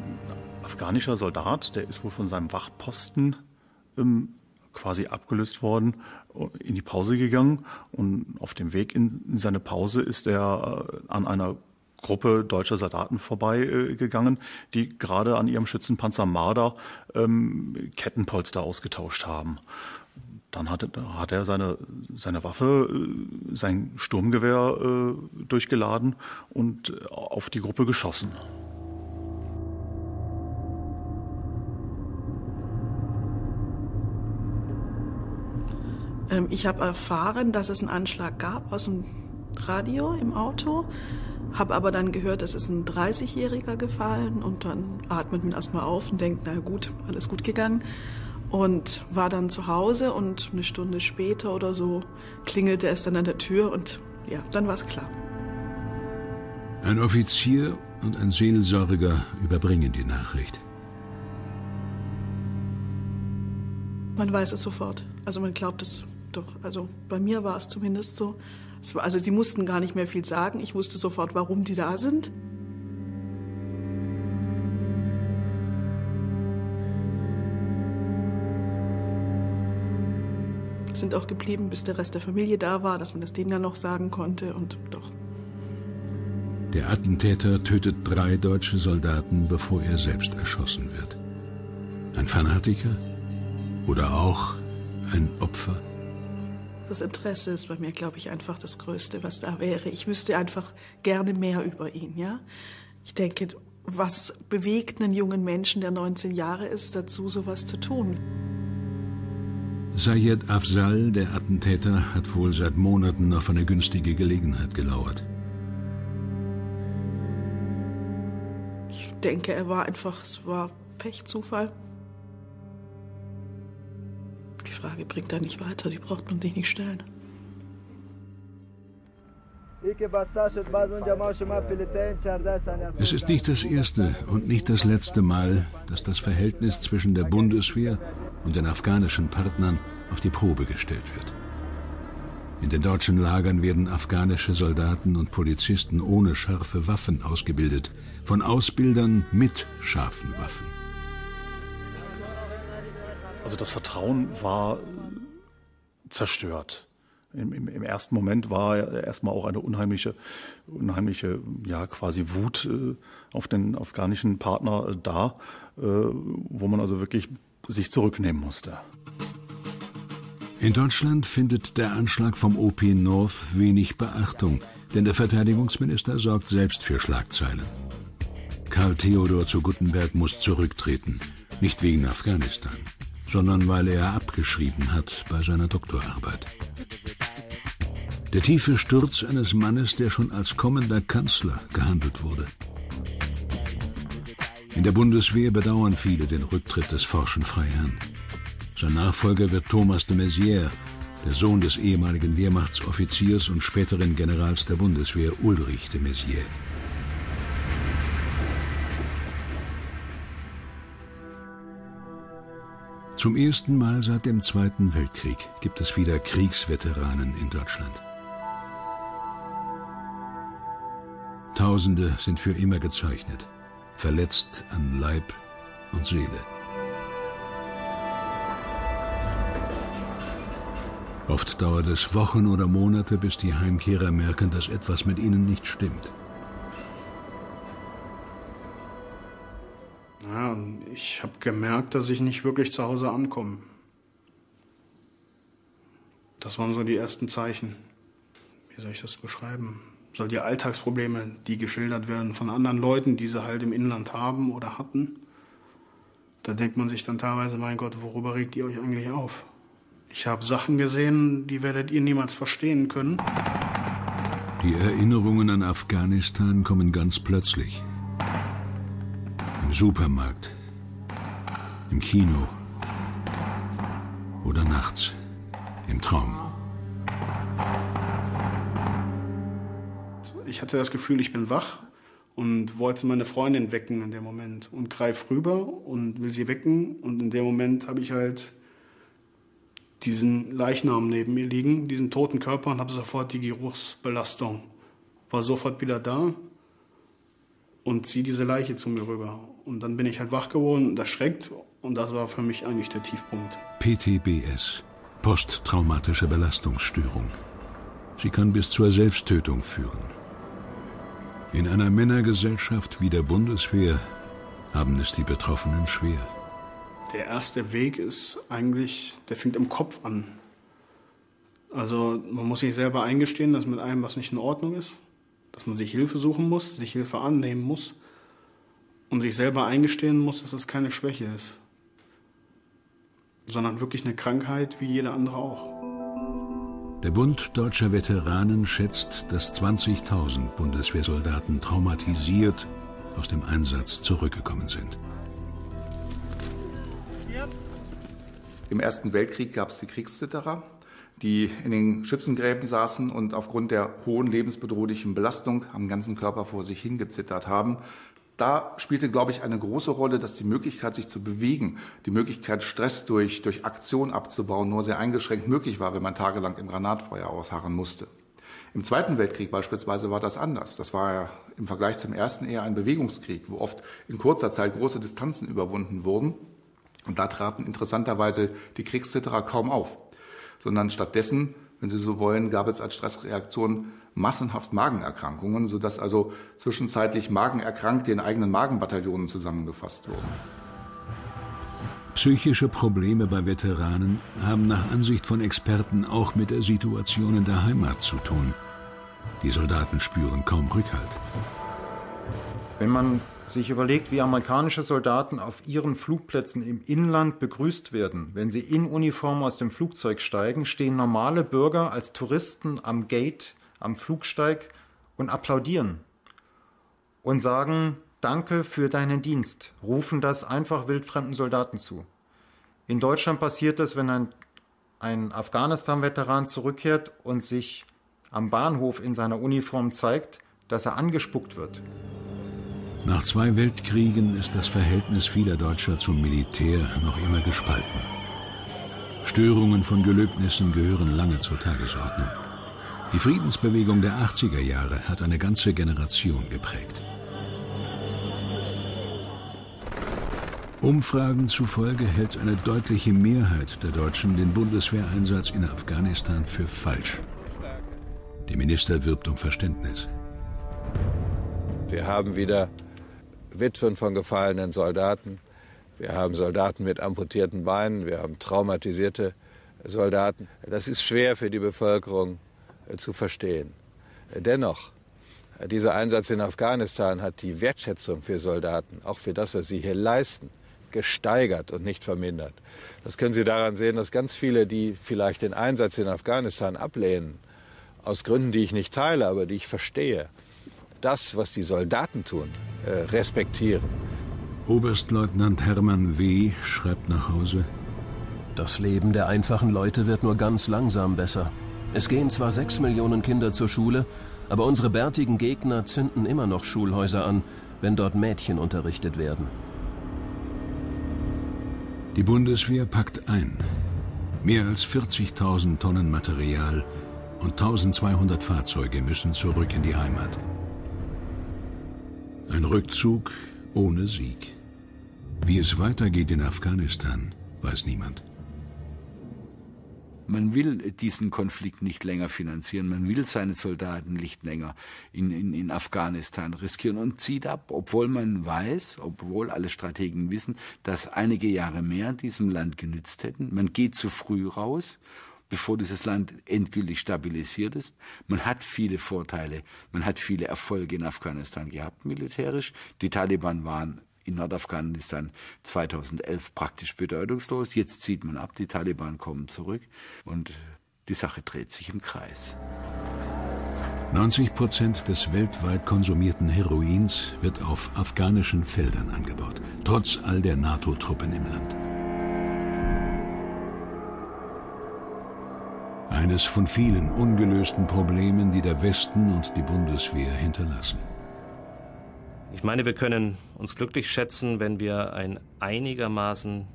afghanischer Soldat, der ist wohl von seinem Wachposten ähm, quasi abgelöst worden, in die Pause gegangen und auf dem Weg in seine Pause ist er äh, an einer Gruppe deutscher Soldaten vorbeigegangen, äh, die gerade an ihrem Schützenpanzer Marder ähm, Kettenpolster ausgetauscht haben. Dann hat, hat er seine, seine Waffe, äh, sein Sturmgewehr äh, durchgeladen und auf die Gruppe geschossen. Ähm, ich habe erfahren, dass es einen Anschlag gab aus dem Radio im Auto. Habe aber dann gehört, es ist ein 30-Jähriger gefallen und dann atmet man erstmal auf und denkt, na gut, alles gut gegangen. Und war dann zu Hause und eine Stunde später oder so klingelte es dann an der Tür und ja, dann war es klar. Ein Offizier und ein Seelsorger überbringen die Nachricht. Man weiß es sofort. Also man glaubt es doch. Also bei mir war es zumindest so. War, also sie mussten gar nicht mehr viel sagen. Ich wusste sofort, warum die da sind. Sind auch geblieben, bis der Rest der Familie da war, dass man das denen dann noch sagen konnte und doch. Der Attentäter tötet drei deutsche Soldaten, bevor er selbst erschossen wird. Ein Fanatiker? Oder auch ein Opfer? Das Interesse ist bei mir, glaube ich, einfach das Größte, was da wäre. Ich wüsste einfach gerne mehr über ihn, ja. Ich denke, was bewegt einen jungen Menschen, der 19 Jahre ist, dazu, sowas zu tun? Sayed Afzal, der Attentäter, hat wohl seit Monaten auf eine günstige Gelegenheit gelauert. Ich denke, er war einfach, es war Pech, Zufall. Frage bringt er nicht weiter, die braucht man sich nicht stellen. Es ist nicht das erste und nicht das letzte Mal, dass das Verhältnis zwischen der Bundeswehr und den afghanischen Partnern auf die Probe gestellt wird. In den deutschen Lagern werden afghanische Soldaten und Polizisten ohne scharfe Waffen ausgebildet, von Ausbildern mit scharfen Waffen. Also das Vertrauen war zerstört. Im, im, Im, ersten Moment war erstmal auch eine unheimliche, unheimliche, ja, quasi Wut äh, auf den afghanischen Partner äh, da, äh, wo man also wirklich sich zurücknehmen musste. In Deutschland findet der Anschlag vom OP North wenig Beachtung, denn der Verteidigungsminister sorgt selbst für Schlagzeilen. Karl Theodor zu Guttenberg muss zurücktreten, nicht wegen Afghanistan sondern weil er abgeschrieben hat bei seiner Doktorarbeit. Der tiefe Sturz eines Mannes, der schon als kommender Kanzler gehandelt wurde. In der Bundeswehr bedauern viele den Rücktritt des forschen Freiherrn. Sein Nachfolger wird Thomas de Maizière, der Sohn des ehemaligen Wehrmachtsoffiziers und späteren Generals der Bundeswehr Ulrich de Maizière. Zum ersten Mal seit dem Zweiten Weltkrieg gibt es wieder Kriegsveteranen in Deutschland. Tausende sind für immer gezeichnet, verletzt an Leib und Seele. Oft dauert es Wochen oder Monate, bis die Heimkehrer merken, dass etwas mit ihnen nicht stimmt. Ja, ich habe gemerkt, dass ich nicht wirklich zu Hause ankomme. Das waren so die ersten Zeichen. Wie soll ich das beschreiben? So die Alltagsprobleme, die geschildert werden von anderen Leuten, die sie halt im Inland haben oder hatten. Da denkt man sich dann teilweise, mein Gott, worüber regt ihr euch eigentlich auf? Ich habe Sachen gesehen, die werdet ihr niemals verstehen können. Die Erinnerungen an Afghanistan kommen ganz plötzlich. Im Supermarkt, im Kino oder nachts im Traum. Ich hatte das Gefühl, ich bin wach und wollte meine Freundin wecken in dem Moment und greif rüber und will sie wecken und in dem Moment habe ich halt diesen Leichnam neben mir liegen, diesen toten Körper und habe sofort die Geruchsbelastung. War sofort wieder da und ziehe diese Leiche zu mir rüber. Und dann bin ich halt wach geworden und erschreckt und das war für mich eigentlich der Tiefpunkt. PTBS, posttraumatische Belastungsstörung. Sie kann bis zur Selbsttötung führen. In einer Männergesellschaft wie der Bundeswehr haben es die Betroffenen schwer der erste Weg ist eigentlich, der fängt im Kopf an. Also man muss sich selber eingestehen, dass mit einem was nicht in Ordnung ist, dass man sich Hilfe suchen muss, sich Hilfe annehmen muss und sich selber eingestehen muss, dass es keine Schwäche ist, sondern wirklich eine Krankheit wie jeder andere auch. Der Bund deutscher Veteranen schätzt, dass 20.000 Bundeswehrsoldaten traumatisiert aus dem Einsatz zurückgekommen sind. Im Ersten Weltkrieg gab es die Kriegszitterer, die in den Schützengräben saßen und aufgrund der hohen lebensbedrohlichen Belastung am ganzen Körper vor sich hingezittert haben. Da spielte, glaube ich, eine große Rolle, dass die Möglichkeit, sich zu bewegen, die Möglichkeit, Stress durch, durch Aktion abzubauen, nur sehr eingeschränkt möglich war, wenn man tagelang im Granatfeuer ausharren musste. Im Zweiten Weltkrieg beispielsweise war das anders. Das war ja im Vergleich zum Ersten eher ein Bewegungskrieg, wo oft in kurzer Zeit große Distanzen überwunden wurden. Und da traten interessanterweise die Kriegszitterer kaum auf, sondern stattdessen, wenn Sie so wollen, gab es als Stressreaktion massenhaft Magenerkrankungen, sodass also zwischenzeitlich Magenerkrankte in eigenen Magenbataillonen zusammengefasst wurden. Psychische Probleme bei Veteranen haben nach Ansicht von Experten auch mit der Situation in der Heimat zu tun. Die Soldaten spüren kaum Rückhalt. Wenn man sich überlegt, wie amerikanische Soldaten auf ihren Flugplätzen im Inland begrüßt werden. Wenn sie in Uniform aus dem Flugzeug steigen, stehen normale Bürger als Touristen am Gate, am Flugsteig und applaudieren und sagen Danke für deinen Dienst, rufen das einfach wildfremden Soldaten zu. In Deutschland passiert das, wenn ein, ein Afghanistan-Veteran zurückkehrt und sich am Bahnhof in seiner Uniform zeigt, dass er angespuckt wird. Nach zwei Weltkriegen ist das Verhältnis vieler Deutscher zum Militär noch immer gespalten. Störungen von Gelöbnissen gehören lange zur Tagesordnung. Die Friedensbewegung der 80er Jahre hat eine ganze Generation geprägt. Umfragen zufolge hält eine deutliche Mehrheit der Deutschen den Bundeswehreinsatz in Afghanistan für falsch. Der Minister wirbt um Verständnis. Wir haben wieder Witwen von gefallenen Soldaten. Wir haben Soldaten mit amputierten Beinen. Wir haben traumatisierte Soldaten. Das ist schwer für die Bevölkerung zu verstehen. Dennoch, äh, dieser Einsatz in Afghanistan hat die Wertschätzung für Soldaten, auch für das, was sie hier leisten, gesteigert und nicht vermindert. Das können Sie daran sehen, dass ganz viele, die vielleicht den Einsatz in Afghanistan ablehnen, aus Gründen, die ich nicht teile, aber die ich verstehe, das, was die Soldaten tun, äh, respektieren. Oberstleutnant Hermann W. schreibt nach Hause, das Leben der einfachen Leute wird nur ganz langsam besser. Es gehen zwar sechs Millionen Kinder zur Schule, aber unsere bärtigen Gegner zünden immer noch Schulhäuser an, wenn dort Mädchen unterrichtet werden. Die Bundeswehr packt ein. Mehr als 40.000 Tonnen Material und 1200 Fahrzeuge müssen zurück in die Heimat. Ein Rückzug ohne Sieg. Wie es weitergeht in Afghanistan, weiß niemand. Man will diesen Konflikt nicht länger finanzieren, man will seine Soldaten nicht länger in, in, in Afghanistan riskieren und zieht ab, obwohl man weiß, obwohl alle Strategen wissen, dass einige Jahre mehr diesem Land genützt hätten. Man geht zu früh raus bevor dieses Land endgültig stabilisiert ist. Man hat viele Vorteile, man hat viele Erfolge in Afghanistan gehabt militärisch. Die Taliban waren in Nordafghanistan 2011 praktisch bedeutungslos. Jetzt zieht man ab, die Taliban kommen zurück und die Sache dreht sich im Kreis. 90 Prozent des weltweit konsumierten Heroins wird auf afghanischen Feldern angebaut, trotz all der NATO-Truppen im Land. Eines von vielen ungelösten Problemen, die der Westen und die Bundeswehr hinterlassen. Ich meine, wir können uns glücklich schätzen, wenn wir ein einigermaßen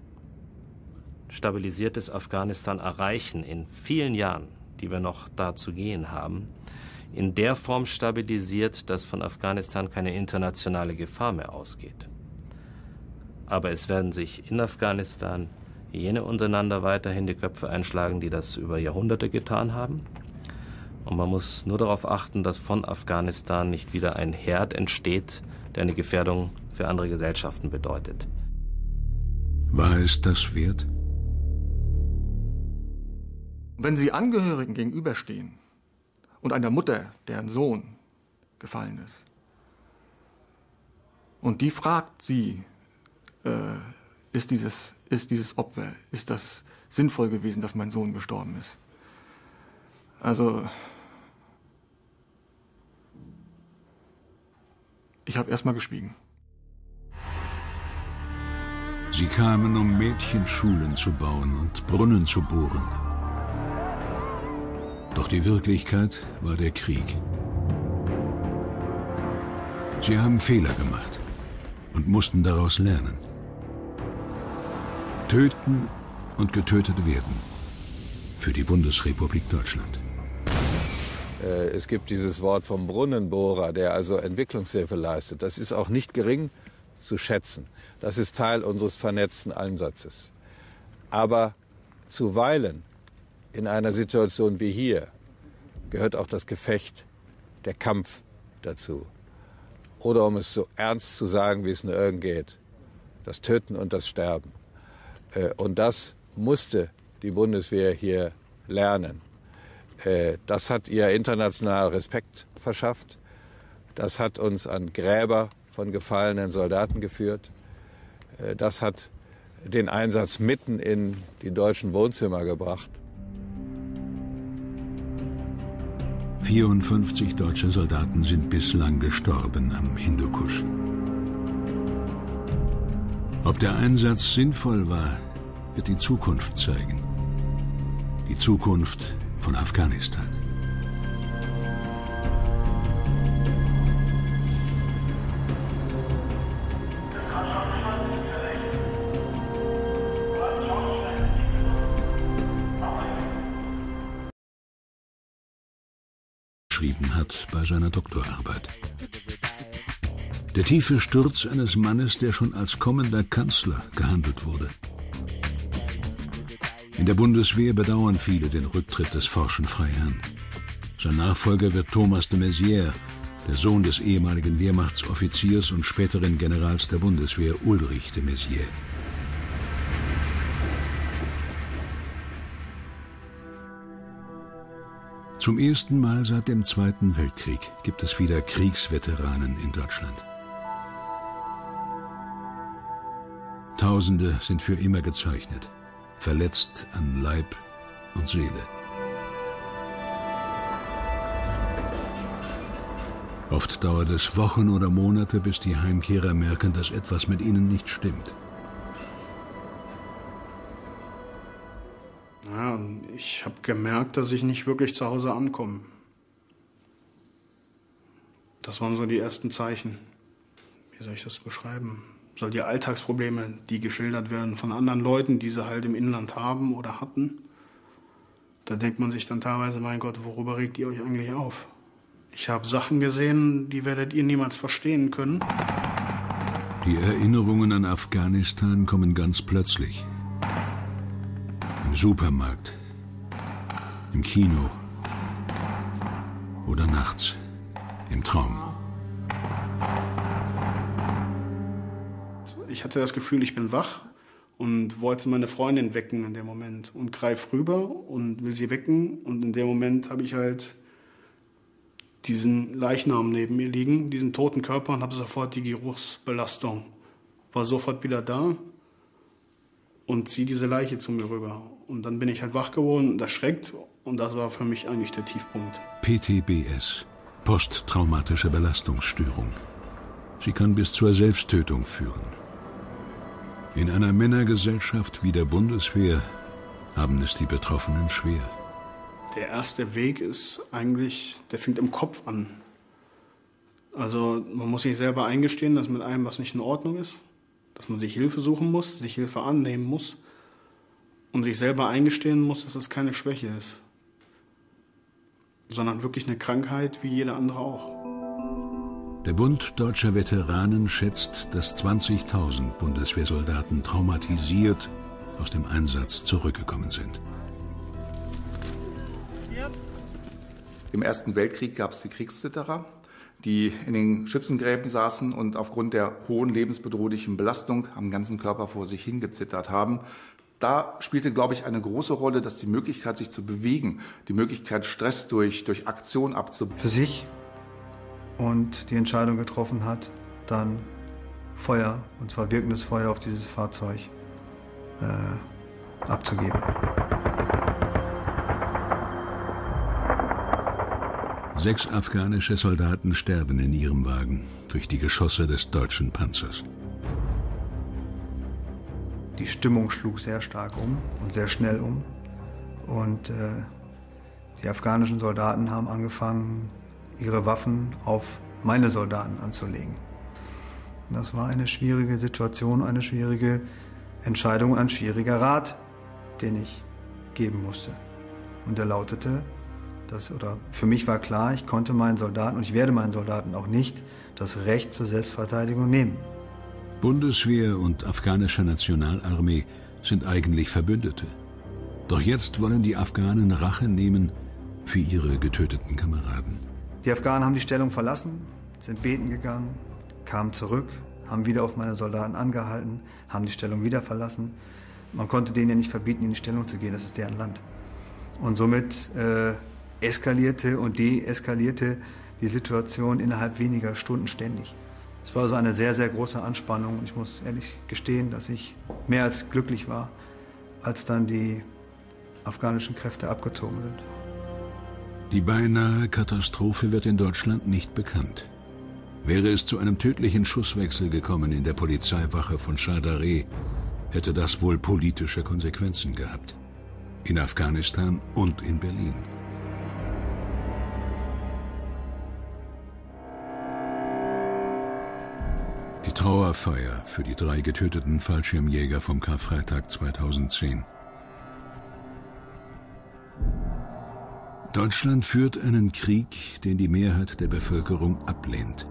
stabilisiertes Afghanistan erreichen in vielen Jahren, die wir noch da zu gehen haben, in der Form stabilisiert, dass von Afghanistan keine internationale Gefahr mehr ausgeht. Aber es werden sich in Afghanistan jene untereinander weiterhin die Köpfe einschlagen, die das über Jahrhunderte getan haben. Und man muss nur darauf achten, dass von Afghanistan nicht wieder ein Herd entsteht, der eine Gefährdung für andere Gesellschaften bedeutet. War es das wert? Wenn Sie Angehörigen gegenüberstehen und einer Mutter, deren Sohn gefallen ist, und die fragt Sie, äh, ist, dieses, ist dieses Opfer, ist das sinnvoll gewesen, dass mein Sohn gestorben ist? Also, Ich habe erstmal geschwiegen. Sie kamen, um Mädchenschulen zu bauen und Brunnen zu bohren. Doch die Wirklichkeit war der Krieg. Sie haben Fehler gemacht und mussten daraus lernen. Töten und getötet werden. Für die Bundesrepublik Deutschland. Äh, es gibt dieses Wort vom Brunnenbohrer, der also Entwicklungshilfe leistet. Das ist auch nicht gering zu schätzen. Das ist Teil unseres vernetzten Einsatzes. Aber zuweilen in einer Situation wie hier gehört auch das Gefecht, der Kampf dazu. Oder um es so ernst zu sagen, wie es nur irgend geht, das Töten und das Sterben. Äh, und das musste die Bundeswehr hier lernen. Äh, das hat ihr international Respekt verschafft. Das hat uns an Gräber von gefallenen Soldaten geführt. Äh, das hat den Einsatz mitten in die deutschen Wohnzimmer gebracht. 54 deutsche Soldaten sind bislang gestorben am Hindukusch. Ob der Einsatz sinnvoll war, wird die Zukunft zeigen. Die Zukunft von Afghanistan. Hat bei seiner Doktorarbeit. Der tiefe Sturz eines Mannes, der schon als kommender Kanzler gehandelt wurde. In der Bundeswehr bedauern viele den Rücktritt des forschen Freiherrn. Sein Nachfolger wird Thomas de Maizière, der Sohn des ehemaligen Wehrmachtsoffiziers und späteren Generals der Bundeswehr Ulrich de Maizière. Zum ersten Mal seit dem Zweiten Weltkrieg gibt es wieder Kriegsveteranen in Deutschland. Tausende sind für immer gezeichnet verletzt an Leib und Seele. Oft dauert es Wochen oder Monate, bis die Heimkehrer merken, dass etwas mit ihnen nicht stimmt. Ich habe gemerkt, dass ich nicht wirklich zu Hause ankomme. Das waren so die ersten Zeichen. Wie soll ich das beschreiben? So die Alltagsprobleme, die geschildert werden von anderen Leuten, die sie halt im Inland haben oder hatten. Da denkt man sich dann teilweise, mein Gott, worüber regt ihr euch eigentlich auf? Ich habe Sachen gesehen, die werdet ihr niemals verstehen können. Die Erinnerungen an Afghanistan kommen ganz plötzlich. Im Supermarkt, im Kino oder nachts im Traum. Ich hatte das Gefühl, ich bin wach und wollte meine Freundin wecken in dem Moment und greif rüber und will sie wecken und in dem Moment habe ich halt diesen Leichnam neben mir liegen, diesen toten Körper und habe sofort die Geruchsbelastung. War sofort wieder da und ziehe diese Leiche zu mir rüber. Und dann bin ich halt wach geworden und erschreckt und das war für mich eigentlich der Tiefpunkt. PTBS, posttraumatische Belastungsstörung. Sie kann bis zur Selbsttötung führen. In einer Männergesellschaft wie der Bundeswehr haben es die Betroffenen schwer. Der erste Weg ist eigentlich, der fängt im Kopf an. Also man muss sich selber eingestehen, dass mit einem was nicht in Ordnung ist, dass man sich Hilfe suchen muss, sich Hilfe annehmen muss und sich selber eingestehen muss, dass es keine Schwäche ist, sondern wirklich eine Krankheit wie jeder andere auch. Der Bund deutscher Veteranen schätzt, dass 20.000 Bundeswehrsoldaten traumatisiert aus dem Einsatz zurückgekommen sind. Im Ersten Weltkrieg gab es die Kriegszitterer, die in den Schützengräben saßen und aufgrund der hohen lebensbedrohlichen Belastung am ganzen Körper vor sich hingezittert haben. Da spielte, glaube ich, eine große Rolle, dass die Möglichkeit, sich zu bewegen, die Möglichkeit, Stress durch, durch Aktion abzubauen. Für sich und die Entscheidung getroffen hat, dann Feuer, und zwar wirkendes Feuer auf dieses Fahrzeug äh, abzugeben. Sechs afghanische Soldaten sterben in ihrem Wagen durch die Geschosse des deutschen Panzers. Die Stimmung schlug sehr stark um und sehr schnell um. Und äh, die afghanischen Soldaten haben angefangen, ihre Waffen auf meine Soldaten anzulegen. Das war eine schwierige Situation, eine schwierige Entscheidung, ein schwieriger Rat, den ich geben musste. Und der lautete, dass, oder für mich war klar, ich konnte meinen Soldaten und ich werde meinen Soldaten auch nicht das Recht zur Selbstverteidigung nehmen. Bundeswehr und afghanische Nationalarmee sind eigentlich Verbündete. Doch jetzt wollen die Afghanen Rache nehmen für ihre getöteten Kameraden. Die Afghanen haben die Stellung verlassen, sind beten gegangen, kamen zurück, haben wieder auf meine Soldaten angehalten, haben die Stellung wieder verlassen. Man konnte denen ja nicht verbieten, in die Stellung zu gehen, das ist deren Land. Und somit äh, eskalierte und deeskalierte die Situation innerhalb weniger Stunden ständig. Es war also eine sehr, sehr große Anspannung und ich muss ehrlich gestehen, dass ich mehr als glücklich war, als dann die afghanischen Kräfte abgezogen sind. Die beinahe Katastrophe wird in Deutschland nicht bekannt. Wäre es zu einem tödlichen Schusswechsel gekommen in der Polizeiwache von Shadare, hätte das wohl politische Konsequenzen gehabt. In Afghanistan und in Berlin. Die Trauerfeier für die drei getöteten Fallschirmjäger vom Karfreitag 2010. Deutschland führt einen Krieg, den die Mehrheit der Bevölkerung ablehnt.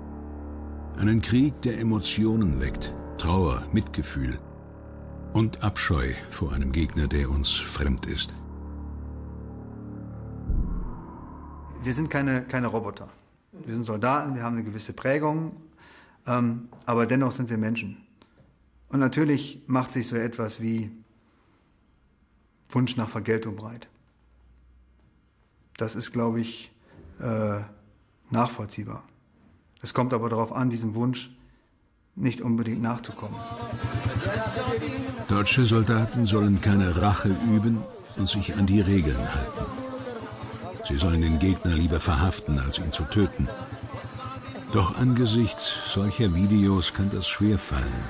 Einen Krieg, der Emotionen weckt, Trauer, Mitgefühl und Abscheu vor einem Gegner, der uns fremd ist. Wir sind keine, keine Roboter. Wir sind Soldaten, wir haben eine gewisse Prägung, ähm, aber dennoch sind wir Menschen. Und natürlich macht sich so etwas wie Wunsch nach Vergeltung breit. Das ist, glaube ich, äh, nachvollziehbar. Es kommt aber darauf an, diesem Wunsch nicht unbedingt nachzukommen. Deutsche Soldaten sollen keine Rache üben und sich an die Regeln halten. Sie sollen den Gegner lieber verhaften, als ihn zu töten. Doch angesichts solcher Videos kann das schwer fallen.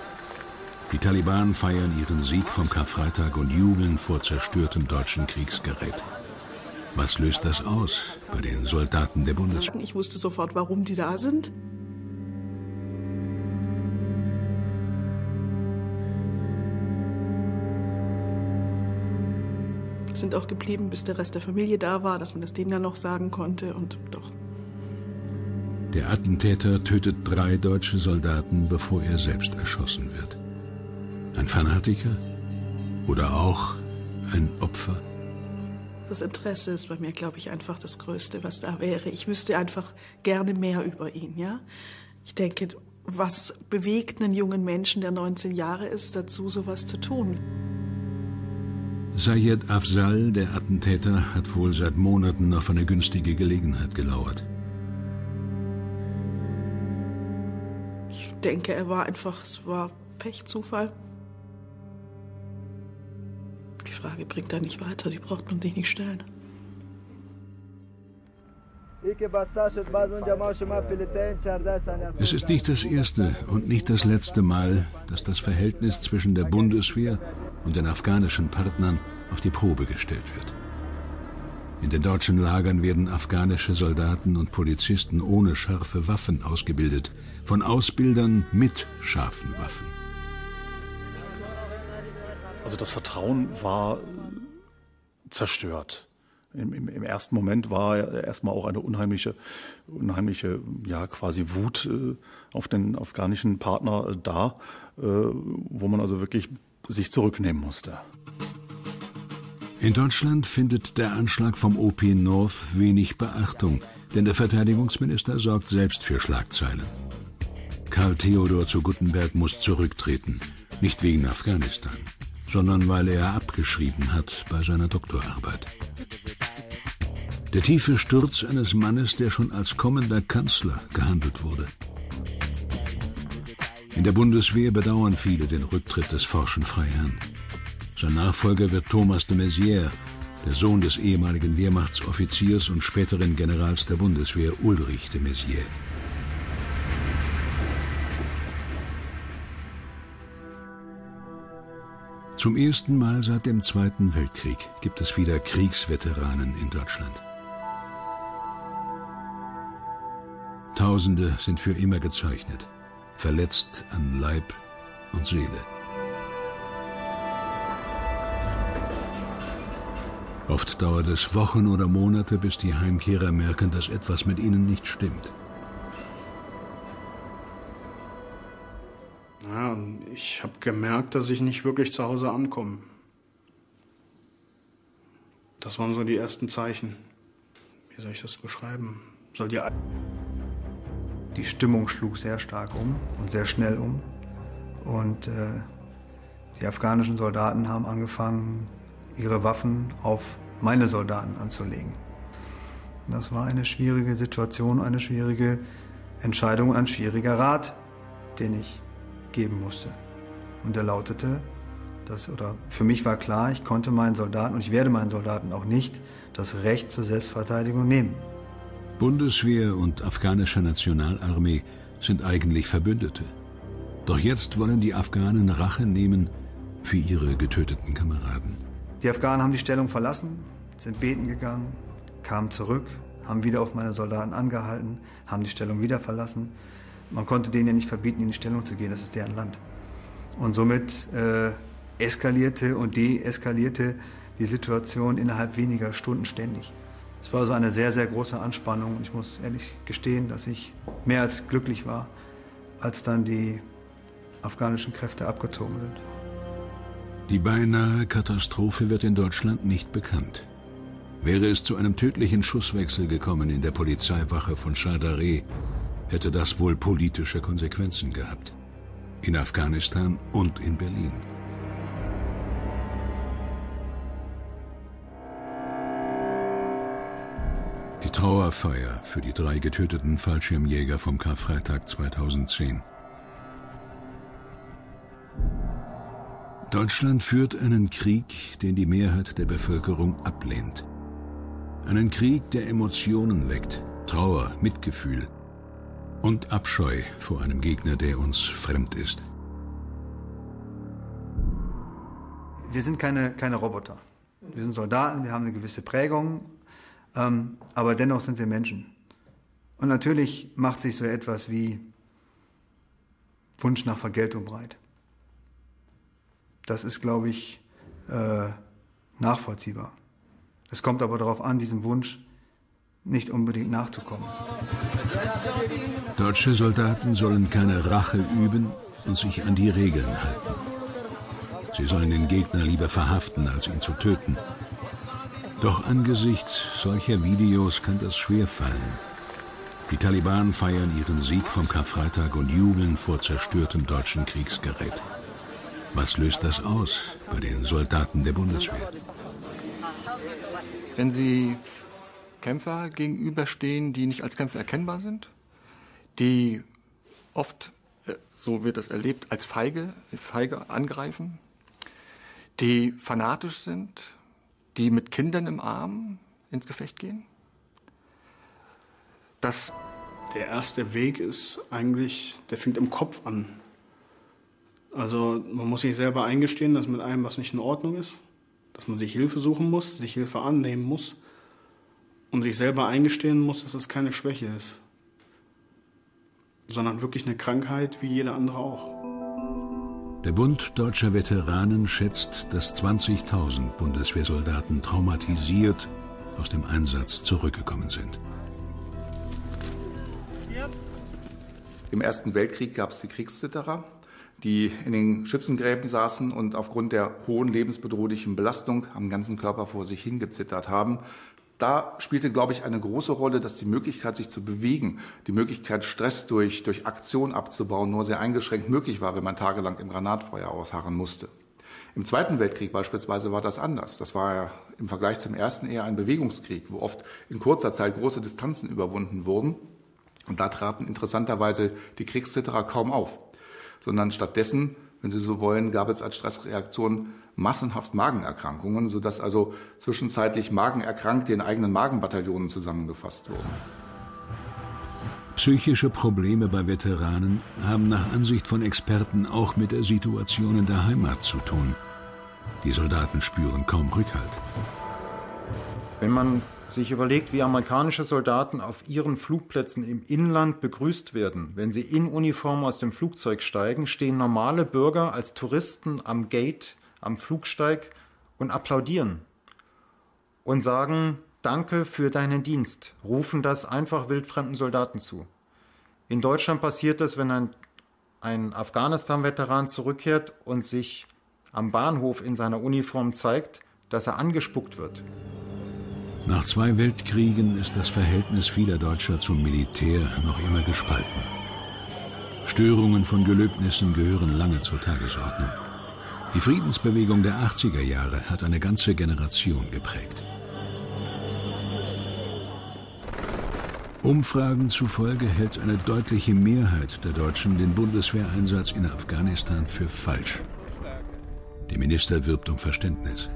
Die Taliban feiern ihren Sieg vom Karfreitag und jubeln vor zerstörtem deutschen Kriegsgerät. Was löst das aus bei den Soldaten der Bundeswehr? Ich wusste sofort, warum die da sind. sind auch geblieben, bis der Rest der Familie da war, dass man das denen dann noch sagen konnte und doch. Der Attentäter tötet drei deutsche Soldaten, bevor er selbst erschossen wird. Ein Fanatiker oder auch ein Opfer? Das Interesse ist bei mir, glaube ich, einfach das Größte, was da wäre. Ich wüsste einfach gerne mehr über ihn, ja. Ich denke, was bewegt einen jungen Menschen, der 19 Jahre ist, dazu, sowas zu tun? Sayed Afzal, der Attentäter, hat wohl seit Monaten auf eine günstige Gelegenheit gelauert. Denke, er war einfach, es war Pech, Zufall. Die Frage bringt er nicht weiter, die braucht man sich nicht stellen. Es ist nicht das erste und nicht das letzte Mal, dass das Verhältnis zwischen der Bundeswehr und den afghanischen Partnern auf die Probe gestellt wird. In den deutschen Lagern werden afghanische Soldaten und Polizisten ohne scharfe Waffen ausgebildet, von Ausbildern mit scharfen Waffen. Also das Vertrauen war zerstört. Im, im, Im, ersten Moment war erstmal auch eine unheimliche, unheimliche, ja, quasi Wut äh, auf den afghanischen Partner äh, da, äh, wo man also wirklich sich zurücknehmen musste. In Deutschland findet der Anschlag vom OP North wenig Beachtung, denn der Verteidigungsminister sorgt selbst für Schlagzeilen. Karl Theodor zu Guttenberg muss zurücktreten, nicht wegen Afghanistan, sondern weil er abgeschrieben hat bei seiner Doktorarbeit. Der tiefe Sturz eines Mannes, der schon als kommender Kanzler gehandelt wurde. In der Bundeswehr bedauern viele den Rücktritt des forschen Freiherrn. Sein Nachfolger wird Thomas de Maizière, der Sohn des ehemaligen Wehrmachtsoffiziers und späteren Generals der Bundeswehr Ulrich de Maizière. Zum ersten Mal seit dem Zweiten Weltkrieg gibt es wieder Kriegsveteranen in Deutschland. Tausende sind für immer gezeichnet verletzt an Leib und Seele. Oft dauert es Wochen oder Monate, bis die Heimkehrer merken, dass etwas mit ihnen nicht stimmt. Habe gemerkt, dass ich nicht wirklich zu Hause ankomme. Das waren so die ersten Zeichen. Wie soll ich das beschreiben? Soll die die Stimmung schlug sehr stark um und sehr schnell um. Und äh, die afghanischen Soldaten haben angefangen, ihre Waffen auf meine Soldaten anzulegen. Das war eine schwierige Situation, eine schwierige Entscheidung, ein schwieriger Rat, den ich geben musste. Und der lautete, dass, oder für mich war klar, ich konnte meinen Soldaten und ich werde meinen Soldaten auch nicht das Recht zur Selbstverteidigung nehmen. Bundeswehr und afghanische Nationalarmee sind eigentlich Verbündete. Doch jetzt wollen die Afghanen Rache nehmen für ihre getöteten Kameraden. Die Afghanen haben die Stellung verlassen, sind beten gegangen, kamen zurück, haben wieder auf meine Soldaten angehalten, haben die Stellung wieder verlassen. Man konnte denen ja nicht verbieten, in die Stellung zu gehen, das ist deren Land. Und somit äh, eskalierte und deeskalierte die Situation innerhalb weniger Stunden ständig. Es war also eine sehr, sehr große Anspannung und ich muss ehrlich gestehen, dass ich mehr als glücklich war, als dann die afghanischen Kräfte abgezogen sind. Die beinahe Katastrophe wird in Deutschland nicht bekannt. Wäre es zu einem tödlichen Schusswechsel gekommen in der Polizeiwache von Shadare, hätte das wohl politische Konsequenzen gehabt. In Afghanistan und in Berlin. Die Trauerfeier für die drei getöteten Fallschirmjäger vom Karfreitag 2010. Deutschland führt einen Krieg, den die Mehrheit der Bevölkerung ablehnt. Einen Krieg, der Emotionen weckt, Trauer, Mitgefühl Und Abscheu vor einem Gegner, der uns fremd ist. Wir sind keine, keine Roboter. Wir sind Soldaten, wir haben eine gewisse Prägung, ähm, aber dennoch sind wir Menschen. Und natürlich macht sich so etwas wie Wunsch nach Vergeltung breit. Das ist, glaube ich, äh, nachvollziehbar. Es kommt aber darauf an, diesem Wunsch nicht unbedingt nachzukommen. Deutsche Soldaten sollen keine Rache üben und sich an die Regeln halten. Sie sollen den Gegner lieber verhaften, als ihn zu töten. Doch angesichts solcher Videos kann das schwer fallen. Die Taliban feiern ihren Sieg vom Karfreitag und jubeln vor zerstörtem deutschen Kriegsgerät. Was löst das aus bei den Soldaten der Bundeswehr? Wenn sie Kämpfer gegenüberstehen, die nicht als Kämpfer erkennbar sind, die oft, äh, so wird das erlebt, als feige, feige angreifen, die fanatisch sind, die mit Kindern im Arm ins Gefecht gehen? Das der erste Weg ist eigentlich, der fängt im Kopf an. Also man muss sich selber eingestehen, dass mit einem was nicht in Ordnung ist, dass man sich Hilfe suchen muss, sich Hilfe annehmen muss und sich selber eingestehen muss, dass das keine Schwäche ist, sondern wirklich eine Krankheit wie jeder andere auch. Der Bund deutscher Veteranen schätzt, dass 20.000 Bundeswehrsoldaten traumatisiert aus dem Einsatz zurückgekommen sind. Im Ersten Weltkrieg gab es die Kriegszitterer, die in den Schützengräben saßen und aufgrund der hohen lebensbedrohlichen Belastung am ganzen Körper vor sich hingezittert haben da spielte, glaube ich, eine große Rolle, dass die Möglichkeit, sich zu bewegen, die Möglichkeit, Stress durch, durch Aktion abzubauen, nur sehr eingeschränkt möglich war, wenn man tagelang im Granatfeuer ausharren musste. Im Zweiten Weltkrieg beispielsweise war das anders. Das war ja im Vergleich zum Ersten eher ein Bewegungskrieg, wo oft in kurzer Zeit große Distanzen überwunden wurden. Und da traten interessanterweise die Kriegszitterer kaum auf, sondern stattdessen, wenn Sie so wollen, gab es als Stressreaktion massenhaft Magenerkrankungen, sodass also zwischenzeitlich Magenerkrankte in eigenen Magenbataillonen zusammengefasst wurden. Psychische Probleme bei Veteranen haben nach Ansicht von Experten auch mit der Situation in der Heimat zu tun. Die Soldaten spüren kaum Rückhalt. Wenn man sich überlegt, wie amerikanische Soldaten auf ihren Flugplätzen im Inland begrüßt werden, wenn sie in Uniform aus dem Flugzeug steigen, stehen normale Bürger als Touristen am Gate am Flugsteig und applaudieren und sagen Danke für deinen Dienst, rufen das einfach wildfremden Soldaten zu. In Deutschland passiert das, wenn ein, ein Afghanistan-Veteran zurückkehrt und sich am Bahnhof in seiner Uniform zeigt, dass er angespuckt wird. Nach zwei Weltkriegen ist das Verhältnis vieler Deutscher zum Militär noch immer gespalten. Störungen von Gelöbnissen gehören lange zur Tagesordnung. Die Friedensbewegung der 80er Jahre hat eine ganze Generation geprägt. Umfragen zufolge hält eine deutliche Mehrheit der Deutschen den Bundeswehreinsatz in Afghanistan für falsch. Der Minister wirbt um Verständnis.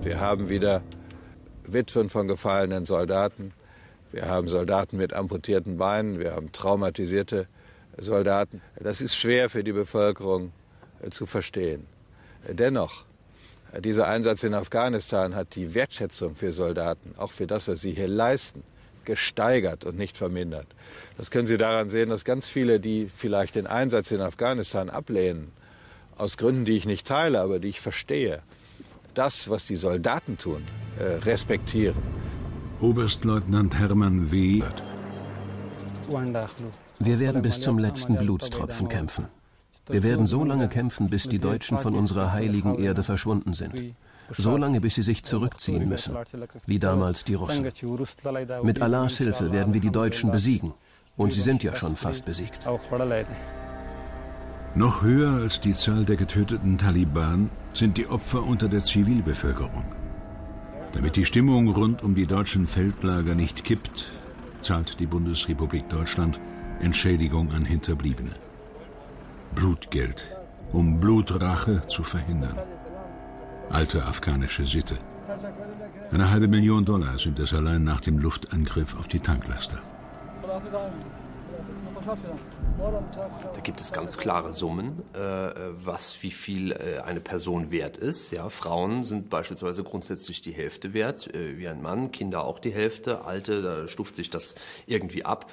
Wir haben wieder Witwen von gefallenen Soldaten. Wir haben Soldaten mit amputierten Beinen. Wir haben traumatisierte Soldaten. Das ist schwer für die Bevölkerung zu verstehen. Dennoch, äh, dieser Einsatz in Afghanistan hat die Wertschätzung für Soldaten, auch für das, was sie hier leisten, gesteigert und nicht vermindert. Das können Sie daran sehen, dass ganz viele, die vielleicht den Einsatz in Afghanistan ablehnen, aus Gründen, die ich nicht teile, aber die ich verstehe, das, was die Soldaten tun, äh, respektieren. Oberstleutnant Hermann W. Wir werden bis zum letzten Blutstropfen kämpfen. Wir werden so lange kämpfen, bis die Deutschen von unserer heiligen Erde verschwunden sind. So lange, bis sie sich zurückziehen müssen, wie damals die Russen. Mit Allahs Hilfe werden wir die Deutschen besiegen. Und sie sind ja schon fast besiegt. Noch höher als die Zahl der getöteten Taliban sind die Opfer unter der Zivilbevölkerung. Damit die Stimmung rund um die deutschen Feldlager nicht kippt, zahlt die Bundesrepublik Deutschland Entschädigung an Hinterbliebene. Blutgeld, um Blutrache zu verhindern. Alte afghanische Sitte. Eine halbe Million Dollar sind es allein nach dem Luftangriff auf die Tanklaster. Da gibt es ganz klare Summen, äh, was wie viel äh, eine Person wert ist. Ja, Frauen sind beispielsweise grundsätzlich die Hälfte wert, äh, wie ein Mann, Kinder auch die Hälfte, Alte, da stuft sich das irgendwie ab.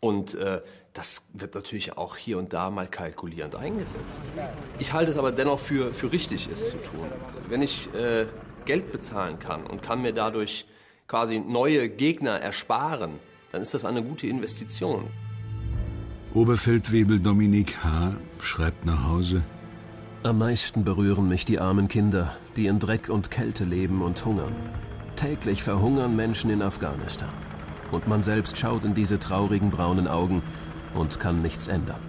Und äh, das wird natürlich auch hier und da mal kalkulierend eingesetzt. Ich halte es aber dennoch für, für richtig, es zu tun. Wenn ich äh, Geld bezahlen kann und kann mir dadurch quasi neue Gegner ersparen, dann ist das eine gute Investition. Oberfeldwebel Dominik H. schreibt nach Hause. Am meisten berühren mich die armen Kinder, die in Dreck und Kälte leben und hungern. Täglich verhungern Menschen in Afghanistan. Und man selbst schaut in diese traurigen braunen Augen und kann nichts ändern.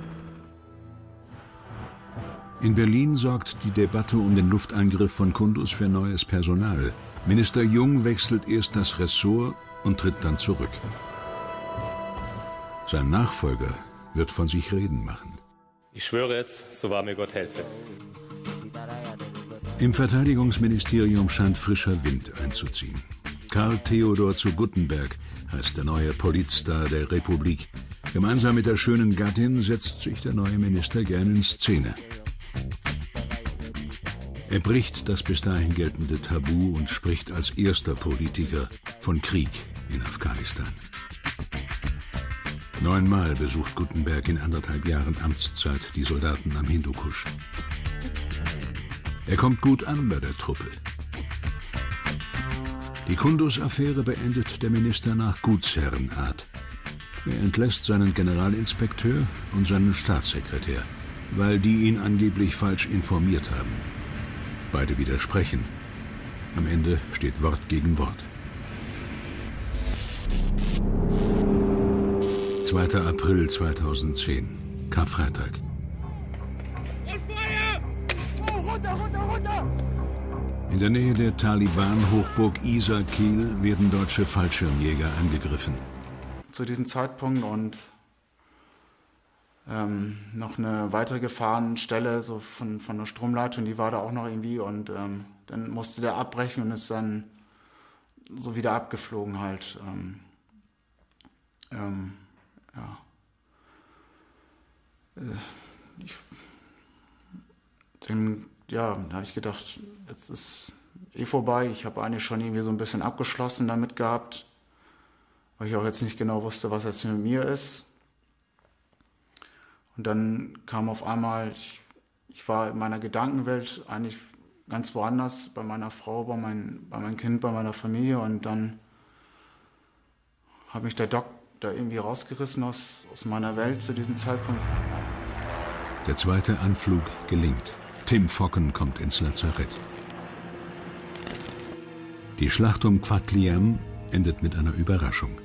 In Berlin sorgt die Debatte um den Luftangriff von Kundus für neues Personal. Minister Jung wechselt erst das Ressort und tritt dann zurück. Sein Nachfolger wird von sich reden machen. Ich schwöre es, so wahr mir Gott helfe. Im Verteidigungsministerium scheint frischer Wind einzuziehen. Karl Theodor zu Guttenberg heißt der neue Politstar der Republik. Gemeinsam mit der schönen Gattin setzt sich der neue Minister gern in Szene. Er bricht das bis dahin geltende Tabu und spricht als erster Politiker von Krieg in Afghanistan. Neunmal besucht Gutenberg in anderthalb Jahren Amtszeit die Soldaten am Hindukusch. Er kommt gut an bei der Truppe. Die Kundus-Affäre beendet der Minister nach Gutsherrenart. Er entlässt seinen Generalinspekteur und seinen Staatssekretär, weil die ihn angeblich falsch informiert haben. Beide widersprechen. Am Ende steht Wort gegen Wort. 2. April 2010, Karfreitag. In der Nähe der Taliban-Hochburg Isa-Kiel werden deutsche Fallschirmjäger angegriffen. Zu diesem Zeitpunkt und ähm, noch eine weitere Gefahrenstelle so von, von der Stromleitung, die war da auch noch irgendwie und ähm, dann musste der abbrechen und ist dann so wieder abgeflogen halt. Ähm, ähm ja. Äh, ich, dann, ja, da habe ich gedacht, jetzt ist eh vorbei. Ich habe eigentlich schon irgendwie so ein bisschen abgeschlossen damit gehabt, weil ich auch jetzt nicht genau wusste, was jetzt mit mir ist. Und dann kam auf einmal, ich, ich war in meiner Gedankenwelt eigentlich ganz woanders, bei meiner Frau, bei, mein, bei meinem Kind, bei meiner Familie. Und dann hat mich der Doc da irgendwie rausgerissen aus, aus meiner Welt zu diesem Zeitpunkt. Der zweite Anflug gelingt. Tim Focken kommt ins Lazarett. Die Schlacht um Quatliam endet mit einer Überraschung.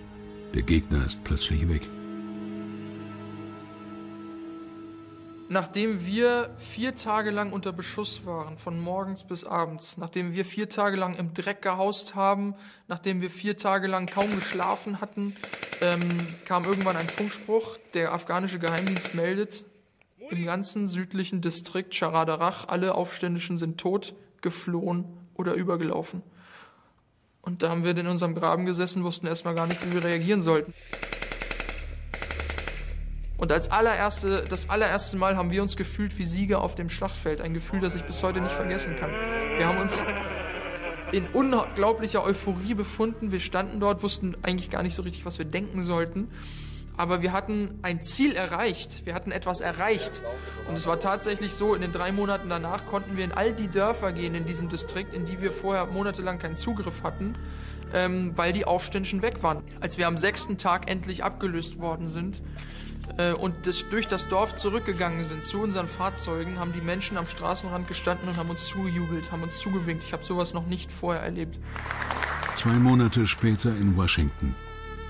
Der Gegner ist plötzlich weg. nachdem wir vier Tage lang unter Beschuss waren, von morgens bis abends, nachdem wir vier Tage lang im Dreck gehaust haben, nachdem wir vier Tage lang kaum geschlafen hatten, ähm, kam irgendwann ein Funkspruch. Der afghanische Geheimdienst meldet, im ganzen südlichen Distrikt Sharadarach, alle Aufständischen sind tot, geflohen oder übergelaufen. Und da haben wir in unserem Graben gesessen, wussten erstmal gar nicht, wie wir reagieren sollten. Und als allererste, das allererste Mal haben wir uns gefühlt wie Sieger auf dem Schlachtfeld. Ein Gefühl, das ich bis heute nicht vergessen kann. Wir haben uns in unglaublicher Euphorie befunden. Wir standen dort, wussten eigentlich gar nicht so richtig, was wir denken sollten. Aber wir hatten ein Ziel erreicht. Wir hatten etwas erreicht. Und es war tatsächlich so, in den drei Monaten danach konnten wir in all die Dörfer gehen in diesem Distrikt, in die wir vorher monatelang keinen Zugriff hatten, ähm, weil die Aufständischen weg waren. Als wir am sechsten Tag endlich abgelöst worden sind, äh, und das, durch das Dorf zurückgegangen sind zu unseren Fahrzeugen, haben die Menschen am Straßenrand gestanden und haben uns zugejubelt, haben uns zugewinkt. Ich habe sowas noch nicht vorher erlebt. Zwei Monate später in Washington.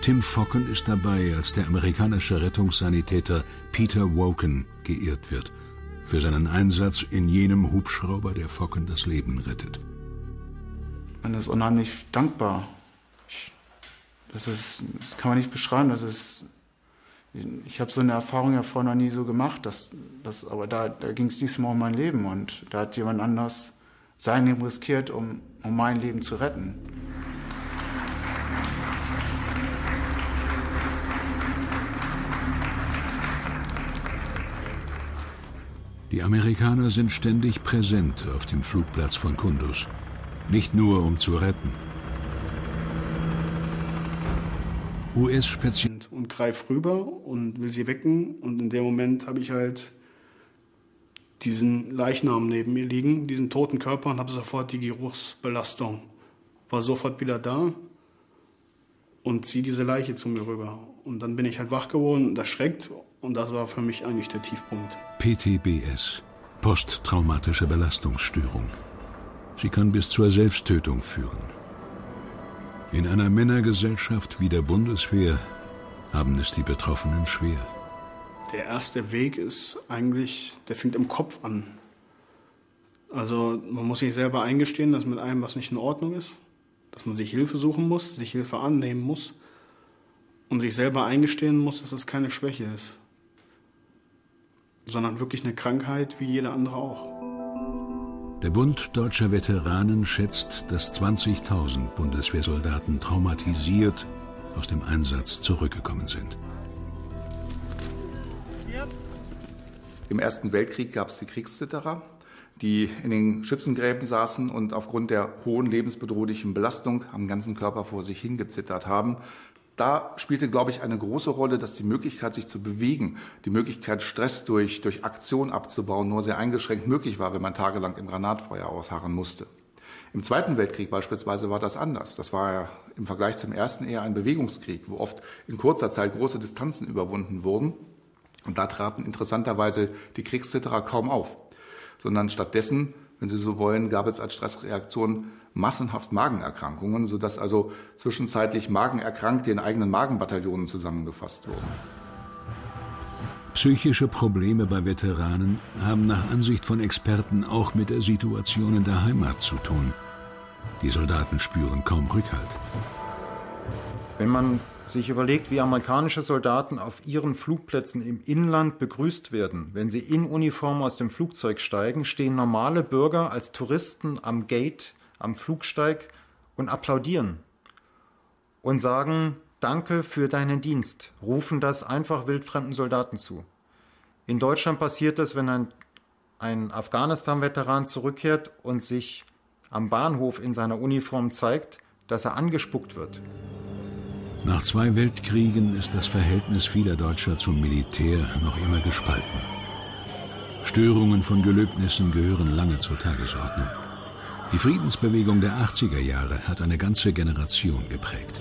Tim Focken ist dabei, als der amerikanische Rettungssanitäter Peter Woken geehrt wird. Für seinen Einsatz in jenem Hubschrauber, der Focken das Leben rettet. Man ist unheimlich dankbar. das, ist, das kann man nicht beschreiben. Das ist ich habe so eine Erfahrung ja vorher noch nie so gemacht, dass, dass, aber da, da ging es diesmal um mein Leben und da hat jemand anders sein Leben riskiert, um, um mein Leben zu retten. Die Amerikaner sind ständig präsent auf dem Flugplatz von Kunduz. Nicht nur um zu retten. US-Spezial und greif rüber und will sie wecken und in dem Moment habe ich halt diesen Leichnam neben mir liegen, diesen toten Körper und habe sofort die Geruchsbelastung. War sofort wieder da und ziehe diese Leiche zu mir rüber. Und dann bin ich halt wach geworden und erschreckt und das war für mich eigentlich der Tiefpunkt. PTBS, posttraumatische Belastungsstörung. Sie kann bis zur Selbsttötung führen. In einer Männergesellschaft wie der Bundeswehr haben es die Betroffenen schwer. Der erste Weg ist eigentlich, der fängt im Kopf an. Also man muss sich selber eingestehen, dass mit einem was nicht in Ordnung ist, dass man sich Hilfe suchen muss, sich Hilfe annehmen muss und sich selber eingestehen muss, dass das keine Schwäche ist, sondern wirklich eine Krankheit wie jeder andere auch. Der Bund deutscher Veteranen schätzt, dass 20.000 Bundeswehrsoldaten traumatisiert aus dem Einsatz zurückgekommen sind. Im Ersten Weltkrieg gab es die Kriegszitterer, die in den Schützengräben saßen und aufgrund der hohen lebensbedrohlichen Belastung am ganzen Körper vor sich hingezittert haben. Da spielte, glaube ich, eine große Rolle, dass die Möglichkeit, sich zu bewegen, die Möglichkeit, Stress durch, durch Aktion abzubauen, nur sehr eingeschränkt möglich war, wenn man tagelang im Granatfeuer ausharren musste. Im Zweiten Weltkrieg beispielsweise war das anders. Das war ja im Vergleich zum Ersten eher ein Bewegungskrieg, wo oft in kurzer Zeit große Distanzen überwunden wurden. Und da traten interessanterweise die Kriegszitterer kaum auf, sondern stattdessen, wenn Sie so wollen, gab es als Stressreaktion massenhaft Magenerkrankungen, sodass also zwischenzeitlich Magenerkrankte in eigenen Magenbataillonen zusammengefasst wurden. Psychische Probleme bei Veteranen haben nach Ansicht von Experten auch mit der Situation in der Heimat zu tun. Die Soldaten spüren kaum Rückhalt. Wenn man sich überlegt, wie amerikanische Soldaten auf ihren Flugplätzen im Inland begrüßt werden, wenn sie in Uniform aus dem Flugzeug steigen, stehen normale Bürger als Touristen am Gate, am Flugsteig und applaudieren und sagen Danke für deinen Dienst, rufen das einfach wildfremden Soldaten zu. In Deutschland passiert das, wenn ein, ein Afghanistan-Veteran zurückkehrt und sich am Bahnhof in seiner Uniform zeigt, dass er angespuckt wird. Nach zwei Weltkriegen ist das Verhältnis vieler Deutscher zum Militär noch immer gespalten. Störungen von Gelöbnissen gehören lange zur Tagesordnung. Die Friedensbewegung der 80er Jahre hat eine ganze Generation geprägt.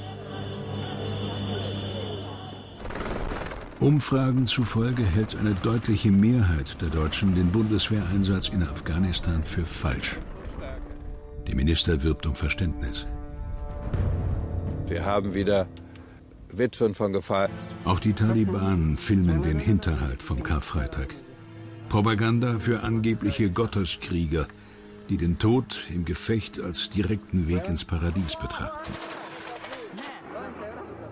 Umfragen zufolge hält eine deutliche Mehrheit der Deutschen den Bundeswehreinsatz in Afghanistan für falsch. Der Minister wirbt um Verständnis. Wir haben wieder Witwen von Gefallen. Auch die Taliban filmen den Hinterhalt vom Karfreitag. Propaganda für angebliche Gotteskrieger, die den Tod im Gefecht als direkten Weg ins Paradies betrachten.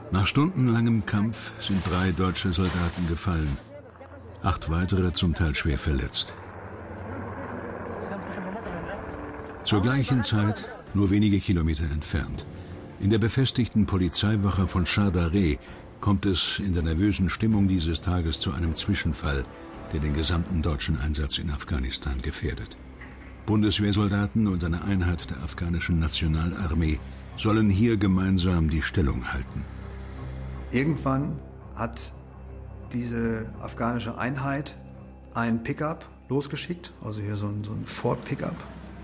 Nach stundenlangem Kampf sind drei deutsche Soldaten gefallen, acht weitere zum Teil schwer verletzt. Zur gleichen Zeit, nur wenige Kilometer entfernt, in der befestigten Polizeiwache von Chardare kommt es in der nervösen Stimmung dieses Tages zu einem Zwischenfall, der den gesamten deutschen Einsatz in Afghanistan gefährdet. Bundeswehrsoldaten und eine Einheit der afghanischen Nationalarmee sollen hier gemeinsam die Stellung halten. Irgendwann hat diese afghanische Einheit ein Pickup losgeschickt, also hier so ein, so ein Ford Pickup,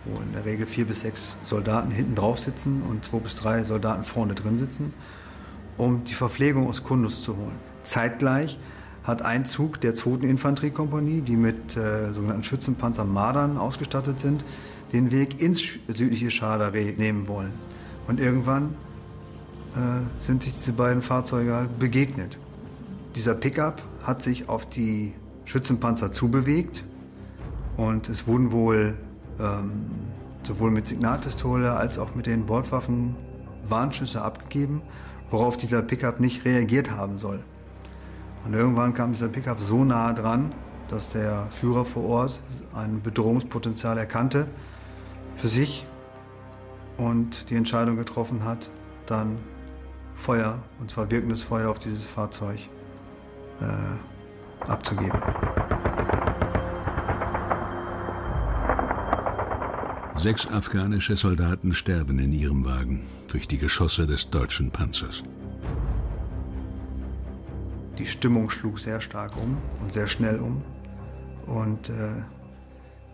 wo in der Regel vier bis sechs Soldaten hinten drauf sitzen und zwei bis drei Soldaten vorne drin sitzen, um die Verpflegung aus Kundus zu holen. Zeitgleich hat ein Zug der 2. Infanteriekompanie, die mit äh, sogenannten Schützenpanzer Mardern ausgestattet sind, den Weg ins südliche Schadare nehmen wollen. Und irgendwann äh, sind sich diese beiden Fahrzeuge halt begegnet. Dieser Pickup hat sich auf die Schützenpanzer zubewegt und es wurden wohl ähm, sowohl mit Signalpistole als auch mit den Bordwaffen Warnschüsse abgegeben, worauf dieser Pickup nicht reagiert haben soll. Und irgendwann kam dieser Pickup so nah dran, dass der Führer vor Ort ein Bedrohungspotenzial erkannte für sich und die Entscheidung getroffen hat, dann Feuer, und zwar wirkendes Feuer auf dieses Fahrzeug äh, abzugeben. Sechs afghanische Soldaten sterben in ihrem Wagen durch die Geschosse des deutschen Panzers. Die Stimmung schlug sehr stark um und sehr schnell um. Und äh,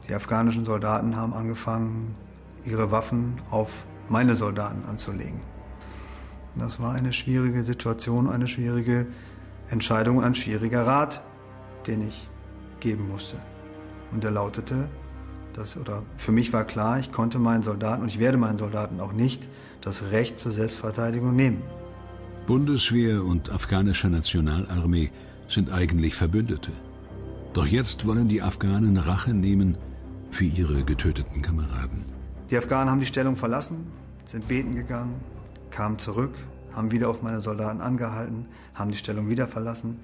die afghanischen Soldaten haben angefangen, ihre Waffen auf meine Soldaten anzulegen. Das war eine schwierige Situation, eine schwierige Entscheidung, ein schwieriger Rat, den ich geben musste. Und der lautete, dass, oder für mich war klar, ich konnte meinen Soldaten und ich werde meinen Soldaten auch nicht das Recht zur Selbstverteidigung nehmen. Bundeswehr und afghanische Nationalarmee sind eigentlich Verbündete. Doch jetzt wollen die Afghanen Rache nehmen für ihre getöteten Kameraden. Die Afghanen haben die Stellung verlassen, sind beten gegangen, kamen zurück, haben wieder auf meine Soldaten angehalten, haben die Stellung wieder verlassen.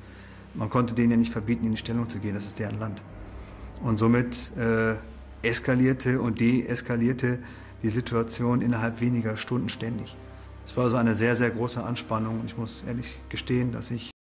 Man konnte denen ja nicht verbieten, in die Stellung zu gehen, das ist deren Land. Und somit äh, eskalierte und deeskalierte die Situation innerhalb weniger Stunden ständig. Es war also eine sehr, sehr große Anspannung und ich muss ehrlich gestehen, dass ich